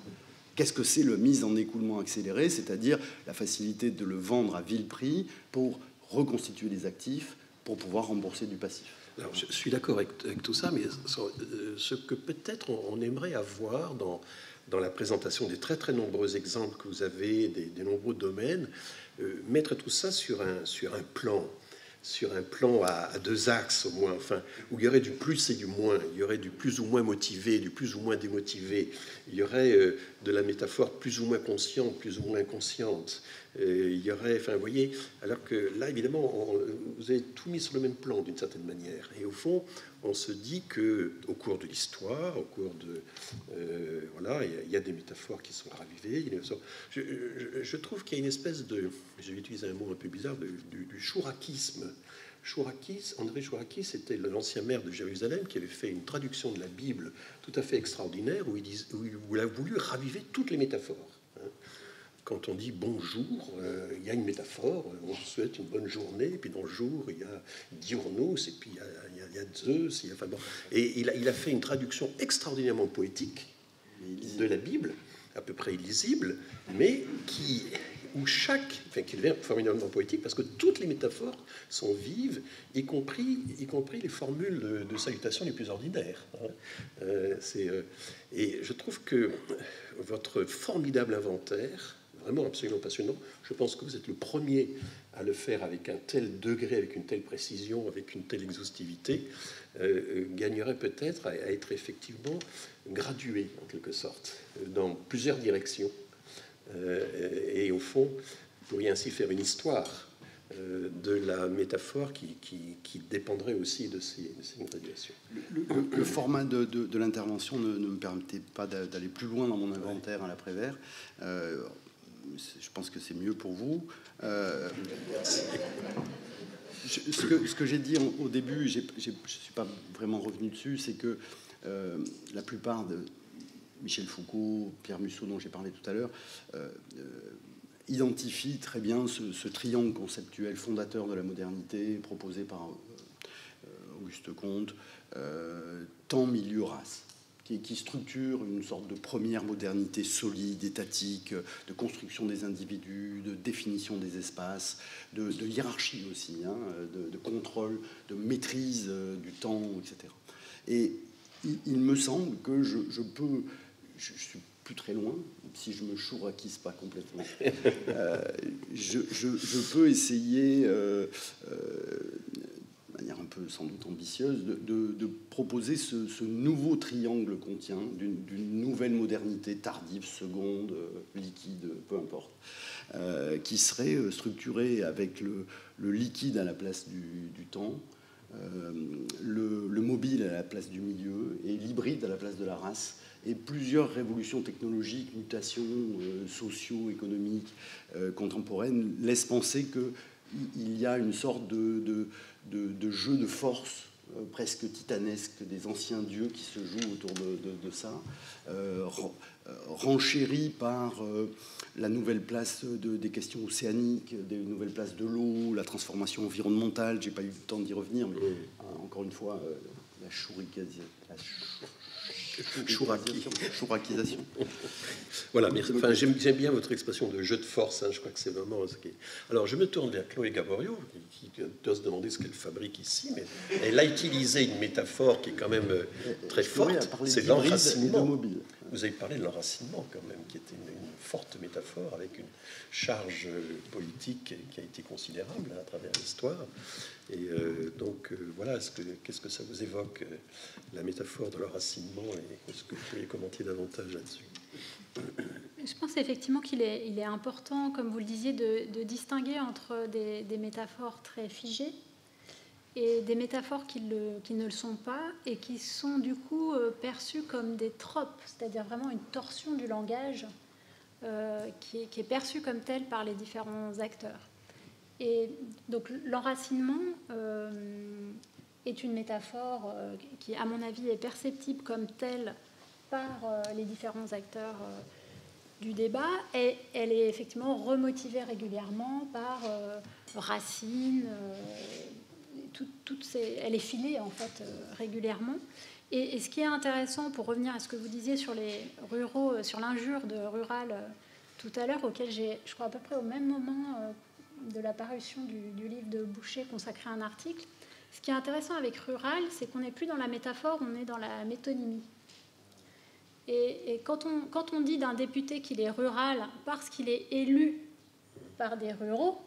Qu'est-ce que c'est le mise en écoulement accéléré C'est-à-dire la facilité de le vendre à vil prix pour reconstituer les actifs, pour pouvoir rembourser du passif. Je suis d'accord avec, tout ça, mais euh, ce que peut-être on, aimerait avoir dans, dans la présentation des très très nombreux exemples que vous avez, des, nombreux domaines, euh, mettre tout ça sur un, sur un plan sur un plan à, deux axes au moins, enfin, où il y aurait du plus et du moins, il y aurait du plus ou moins motivé, du plus ou moins démotivé, il y aurait euh, de la métaphore plus ou moins consciente, plus ou moins inconsciente, il y aurait, enfin, vous voyez, alors que là, évidemment, vous avez tout mis sur le même plan d'une certaine manière, et au fond, on se dit que au cours de l'histoire, au cours de, euh, voilà, il y, a des métaphores qui sont arrivées. Je, trouve qu'il y a une espèce de, je vais utiliser un mot un peu bizarre, du, du chourakisme. Chourakis, André Chourakis, c'était l'ancien maire de Jérusalem qui avait fait une traduction de la Bible tout à fait extraordinaire où il a voulu raviver toutes les métaphores quand on dit bonjour, euh, il y a une métaphore, on souhaite une bonne journée, puis dans le jour, il y a Diurnus, et puis il y a, il y a, Zeus, enfin et il a, fait une traduction extraordinairement poétique de la Bible, à peu près illisible, mais qui, où chaque, enfin qui devient formidablement poétique, parce que toutes les métaphores sont vives, y compris, y compris les formules de, salutation les plus ordinaires. Hein. Euh, euh, et je trouve que votre formidable inventaire, vraiment absolument passionnant. Je pense que vous êtes le premier à le faire avec un tel degré, avec une telle précision, avec une telle exhaustivité, euh, euh, gagnerait peut-être à, être effectivement gradué, en quelque sorte, dans plusieurs directions. Euh, et au fond, vous pourriez ainsi faire une histoire de la métaphore qui, dépendrait aussi de ces, graduations. Le, format de, de, l'intervention ne, me permettait pas d'aller plus loin dans mon inventaire à l'après-vert je pense que c'est mieux pour vous. Euh, ce que, ce que j'ai dit au début, je ne suis pas vraiment revenu dessus, c'est que euh, la plupart de Michel Foucault, Pierre Musso, dont j'ai parlé tout à l'heure, euh, identifient très bien ce, triangle conceptuel fondateur de la modernité proposé par Auguste Comte, temps, milieu, race qui, structure une sorte de première modernité solide, étatique, de construction des individus, de définition des espaces, de, hiérarchie aussi, hein, de, contrôle, de maîtrise euh, du temps, etc. Et il, me semble que je, peux, je, suis plus très loin, si je me chouraquise pas complètement, [laughs] euh, je, peux essayer euh, de un peu sans doute ambitieuse, de, proposer ce, nouveau triangle qu'on tient d'une nouvelle modernité tardive, seconde, liquide, peu importe, qui serait structurée avec le, liquide à la place du, temps, le, le, mobile à la place du milieu et l'hybride à la place de la race et plusieurs révolutions technologiques, mutations euh, socio-économiques euh, contemporaines laissent penser qu'il y a une sorte de, de, jeu de force euh, presque titanesque des anciens dieux qui se jouent autour de, ça, renchéri par la nouvelle place des questions océaniques, des nouvelles places de l'eau, la transformation environnementale. J'ai pas eu le temps d'y revenir, mais encore une fois, la voilà, enfin, j'aime bien votre expression de jeu de force. Hein, je crois que c'est vraiment ce qui est... Alors, je me tourne vers Chloé Gaborio, qui, doit se demander ce qu'elle fabrique ici, mais elle a utilisé une métaphore qui est quand même euh, très forte. C'est l'enracinement. Vous avez parlé de l'enracinement, quand même, qui était une, forte métaphore avec une charge politique qui a été considérable à travers l'histoire. Et euh, donc, euh, voilà, qu'est-ce que ça vous évoque, euh, la métaphore de l'enracinement Et est-ce que vous pourriez commenter davantage là-dessus? Je pense effectivement qu'il est, important, comme vous le disiez, de, distinguer entre des, métaphores très figées et des métaphores qui, ne le sont pas et qui sont du coup perçues comme des tropes, c'est-à-dire vraiment une torsion du langage qui, est, qui, est, perçue comme telle par les différents acteurs. Et donc l'enracinement euh, est une métaphore euh, qui, à mon avis, est perceptible comme telle par euh, les différents acteurs du débat. Et elle est effectivement remotivée régulièrement par Racine. Elle est filée en fait régulièrement. Et, ce qui est intéressant, pour revenir à ce que vous disiez sur les ruraux, sur l'injure de rural tout à l'heure, auquel j'ai, je crois à peu près au même moment de la parution du, livre de Boucher consacré à un article. Ce qui est intéressant avec rural, c'est qu'on n'est plus dans la métaphore, on est dans la métonymie. Et, quand, on, dit d'un député qu'il est rural parce qu'il est élu par des ruraux,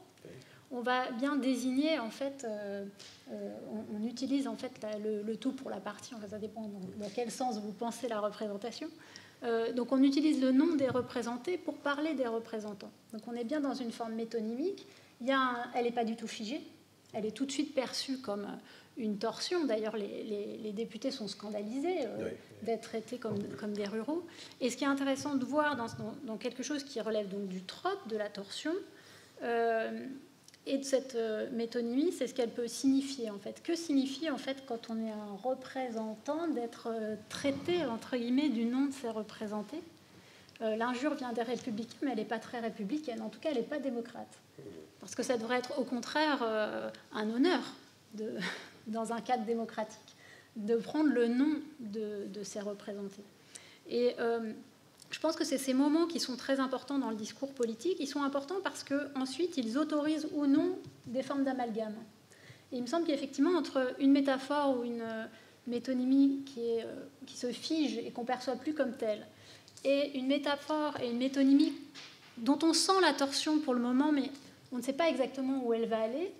on va bien désigner en fait, euh, euh, on, utilise en fait le, tout pour la partie, en fait, ça dépend dans, quel sens vous pensez la représentation. Euh, donc on utilise le nom des représentés pour parler des représentants. Donc on est bien dans une forme métonymique elle n'est pas du tout figée, elle est tout de suite perçue comme une torsion. D'ailleurs, les, députés sont scandalisés euh, d'être traités comme, des ruraux. Et ce qui est intéressant de voir dans, quelque chose qui relève donc du trope, de la torsion, euh, et de cette euh, métonymie, c'est ce qu'elle peut signifier en fait. Que signifie en fait quand on est un représentant d'être traité entre guillemets du nom de ses représentés L'injure vient des républicains, mais elle n'est pas très républicaine. En tout cas, elle n'est pas démocrate. Parce que ça devrait être au contraire euh, un honneur [laughs] dans un cadre démocratique de prendre le nom de, ces représentés. Et euh, je pense que c'est ces moments qui sont très importants dans le discours politique. Ils sont importants parce qu'ensuite, ils autorisent ou non des formes d'amalgame. Et il me semble qu'effectivement, entre une métaphore ou une euh, métonymie qui, est, qui se fige et qu'on perçoit plus comme telle, et une métaphore et une métonymie dont on sent la torsion pour le moment, mais on ne sait pas exactement où elle va aller,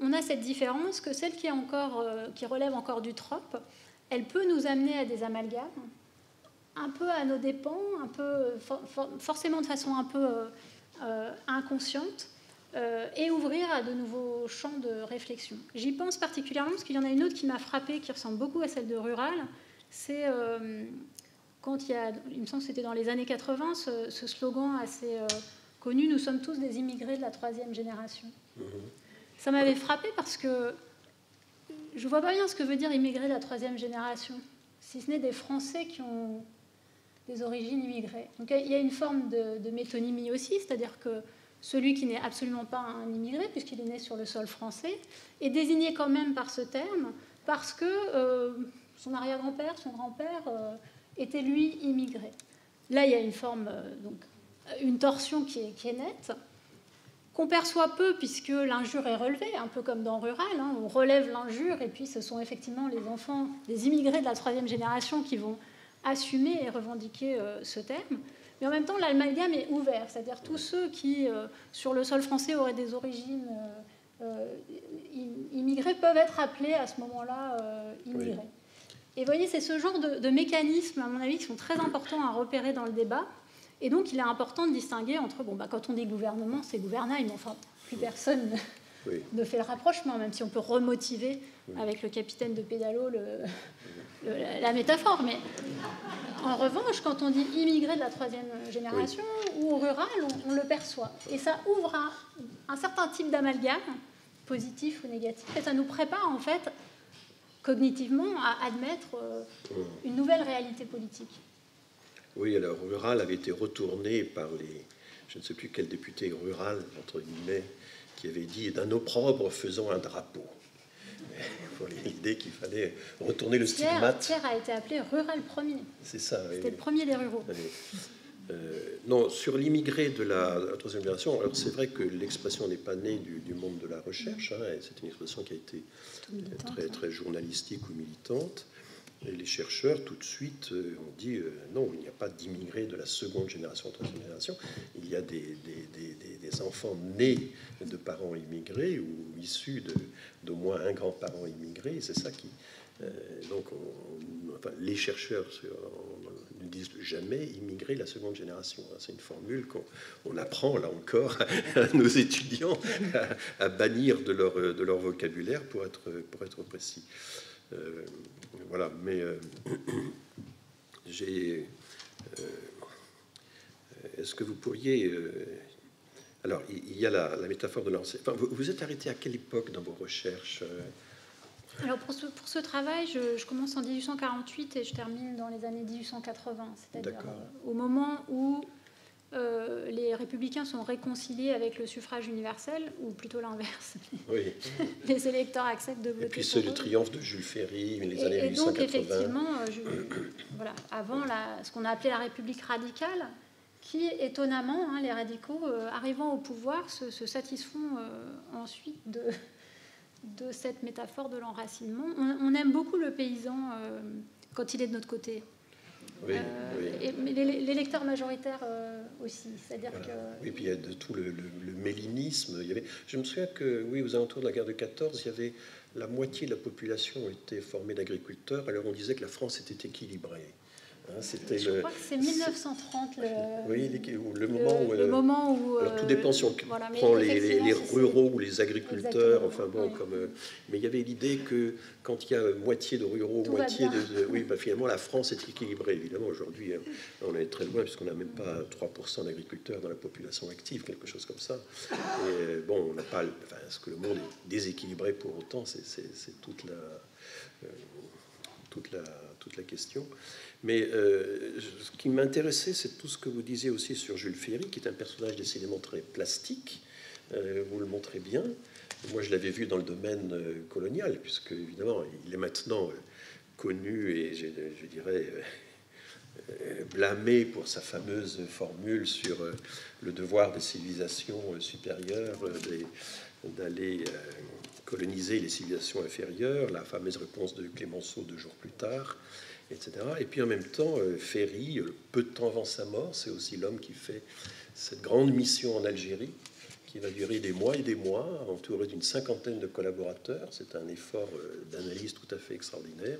on a cette différence que celle qui, est encore, euh, qui relève encore du trope, elle peut nous amener à des amalgames, un peu à nos dépens, un peu, forcément de façon un peu euh, inconsciente, euh, et ouvrir à de nouveaux champs de réflexion. J'y pense particulièrement parce qu'il y en a une autre qui m'a frappée, qui ressemble beaucoup à celle de Rural. C'est quand il y a, il me semble que c'était dans les années 80, ce, ce slogan assez connu, nous sommes tous des immigrés de la troisième génération. Ça m'avait frappé parce que je ne vois pas bien ce que veut dire immigré de la troisième génération, si ce n'est des Français qui ont des origines immigrées. Donc il y a une forme de, métonymie aussi, c'est-à-dire que celui qui n'est absolument pas un immigré, puisqu'il est né sur le sol français, est désigné quand même par ce terme parce que euh, son arrière-grand-père, son grand-père euh, était lui immigré. Là, il y a une forme euh, donc une torsion qui est, nette, qu'on perçoit peu puisque l'injure est relevée, un peu comme dans Rural. Hein. on relève l'injure et puis ce sont effectivement les enfants des immigrés de la troisième génération qui vont assumer et revendiquer euh, ce terme. Mais en même temps, l'amalgame est ouvert, c'est-à-dire tous ceux qui, euh, sur le sol français, auraient des origines immigrés peuvent être appelés à ce moment-là immigrés. Et vous voyez, c'est ce genre de, mécanismes, à mon avis, qui sont très importants à repérer dans le débat. Et donc, il est important de distinguer entre, bon, bah, quand on dit gouvernement, c'est gouvernail, mais enfin, plus personne ne fait le rapprochement, même si on peut remotiver avec le capitaine de pédalo la métaphore. Mais en revanche, quand on dit immigré de la troisième génération ou rural, on, le perçoit. Et ça ouvre un certain type d'amalgame, positif ou négatif, et ça nous prépare en fait cognitivement à admettre euh, une nouvelle réalité politique. Oui, alors rural avait été retourné par les, je ne sais plus quel député rural, entre guillemets, qui avait dit d'un opprobre faisant un drapeau. [laughs] Pour l'idée qu'il fallait retourner le stigmate. Pierre a été appelé rural premier. C'est ça. C'était le premier des ruraux. Euh, non, sur l'immigré de la, troisième génération, alors c'est vrai que l'expression n'est pas née du, monde de la recherche, hein, c'est une expression qui a été très, très journalistique ou militante. Les chercheurs, tout de suite, euh, ont dit euh, non, il n'y a pas d'immigrés de la seconde génération, troisième génération. Il y a des, enfants nés de parents immigrés ou issus d'au moins un grand-parent immigré. C'est ça qui. donc, les chercheurs ne disent jamais immigrer la seconde génération. Hein. C'est une formule qu'on apprend, là encore, [laughs] à nos étudiants à, bannir de leur, de leur vocabulaire pour être, pour être précis. Euh, voilà, mais euh, [clears throat] j'ai. Euh, est-ce que vous pourriez. alors, il y a la, métaphore de l'enseignement. vous, vous, êtes arrêté à quelle époque dans vos recherches alors pour ce, pour ce travail, je, commence en 1848 et je termine dans les années 1880, c'est-à-dire au moment où euh, les républicains sont réconciliés avec le suffrage universel, ou plutôt l'inverse. Oui. [laughs] les électeurs acceptent de voter. Et puis c'est le triomphe de Jules Ferry, les années et, et donc effectivement, euh, [coughs] voilà, avant la, ce qu'on a appelé la République radicale, qui étonnamment, hein, les radicaux arrivant au pouvoir se, se satisfont ensuite de [laughs] de cette métaphore de l'enracinement. On, aime beaucoup le paysan euh, quand il est de notre côté. Oui, euh, mais l'électeur majoritaire euh, aussi, c'est-à-dire que... Oui, puis il y a de tout le, mélinisme. Il y avait, je me souviens que, oui, aux alentours de la guerre de 14, il y avait la moitié de la population était formée d'agriculteurs, alors on disait que la France était équilibrée. Hein, c'était je crois que c'est 1930 le, oui, le, moment où, le moment où alors, tout dépend si on prend les, les, ruraux ou les agriculteurs enfin bon comme euh, mais il y avait l'idée que quand il y a moitié de ruraux moitié de, oui bah, finalement la France est équilibrée évidemment aujourd'hui hein, on est très loin puisqu'on n'a même pas 3% d'agriculteurs dans la population active quelque chose comme ça. Et euh, bon on n'a pas enfin, ce que le monde est déséquilibré pour autant c'est toute la euh, toute la toute la question mais euh, ce qui m'intéressait, c'est tout ce que vous disiez aussi sur Jules Ferry, qui est un personnage décidément très plastique. Euh, vous le montrez bien. Moi, je l'avais vu dans le domaine euh, colonial, puisque évidemment, il est maintenant connu et je, dirais blâmé pour sa fameuse formule sur le devoir des civilisations supérieures d'aller coloniser les civilisations inférieures, la fameuse réponse de Clémenceau deux jours plus tard. Et puis en même temps, euh, Ferry, euh, peu de temps avant sa mort, c'est aussi l'homme qui fait cette grande mission en Algérie, qui va durer des mois et des mois, entouré d'une cinquantaine de collaborateurs. C'est un effort euh, d'analyse tout à fait extraordinaire.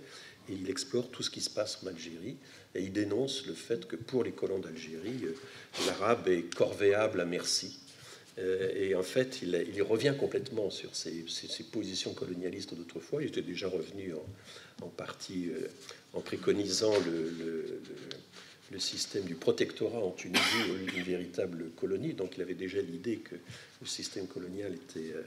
Et il explore tout ce qui se passe en Algérie. Et il dénonce le fait que pour les colons d'Algérie, l'arabe est corvéable à merci. Et en fait, il, il revient complètement sur ses, positions colonialistes d'autrefois. Il était déjà revenu en, en partie en préconisant le, système du protectorat en Tunisie au lieu d'une véritable colonie. Donc il avait déjà l'idée que le système colonial était... Euh.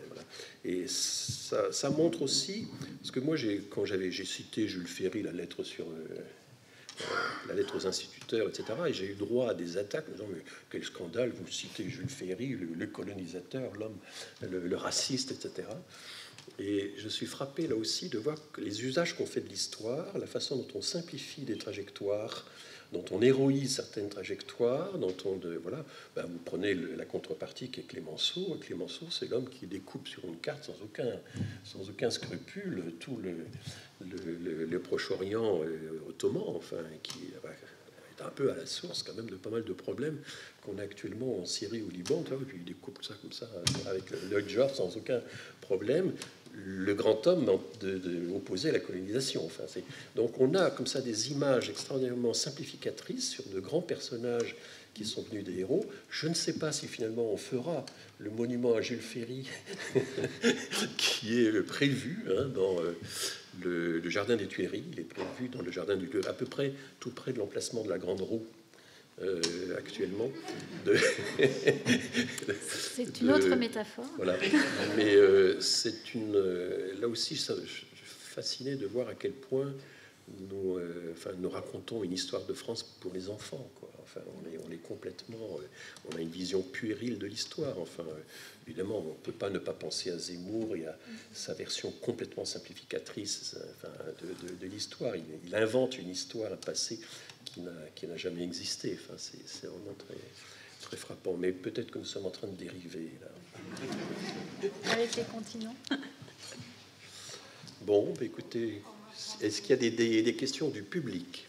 Et ça, montre aussi, parce que moi, quand j'avais, j'ai cité Jules Ferry, la lettre sur... Euh, euh, la lettre aux instituteurs, etc. Et j'ai eu droit à des attaques, disant mais quel scandale, vous citez Jules Ferry, le, colonisateur, l'homme, le, raciste, etc. Et je suis frappé là aussi de voir que les usages qu'on fait de l'histoire, la façon dont on simplifie des trajectoires, dont on héroïse certaines trajectoires, dont on de, voilà, ben vous prenez la contrepartie qui est Clémenceau. Clémenceau, c'est l'homme qui découpe sur une carte sans aucun, sans aucun scrupule tout le, le, Proche-Orient euh, ottoman, enfin, qui un peu à la source quand même de pas mal de problèmes qu'on a actuellement en Syrie ou Liban. Tu vois, puis il découpe ça comme ça avec le George sans aucun problème. Le grand homme de, de opposé la colonisation. Enfin, donc on a comme ça des images extraordinairement simplificatrices sur de grands personnages qui sont venus des héros. Je ne sais pas si finalement on fera le monument à Jules Ferry [laughs] qui est prévu hein, dans euh, le, jardin des Tuileries. Il est prévu dans le jardin du à peu près tout près de l'emplacement de la Grande Roue. Euh, actuellement. c'est une autre métaphore. Voilà. Mais euh, c'est une. là aussi, je suis fasciné de voir à quel point nous, enfin, nous racontons une histoire de France pour les enfants. Quoi on est, complètement, euh, on a une vision puérile de l'histoire. Enfin, évidemment, on ne peut pas ne pas penser à Zemmour et à sa version complètement simplificatrice de, l'histoire. Il, invente une histoire, un passé qui n'a jamais existé. Enfin, c'est vraiment très, très frappant. Mais peut-être que nous sommes en train de dériver là. Avec les continents. Bon, bah, écoutez, est-ce qu'il y a des, des questions du public?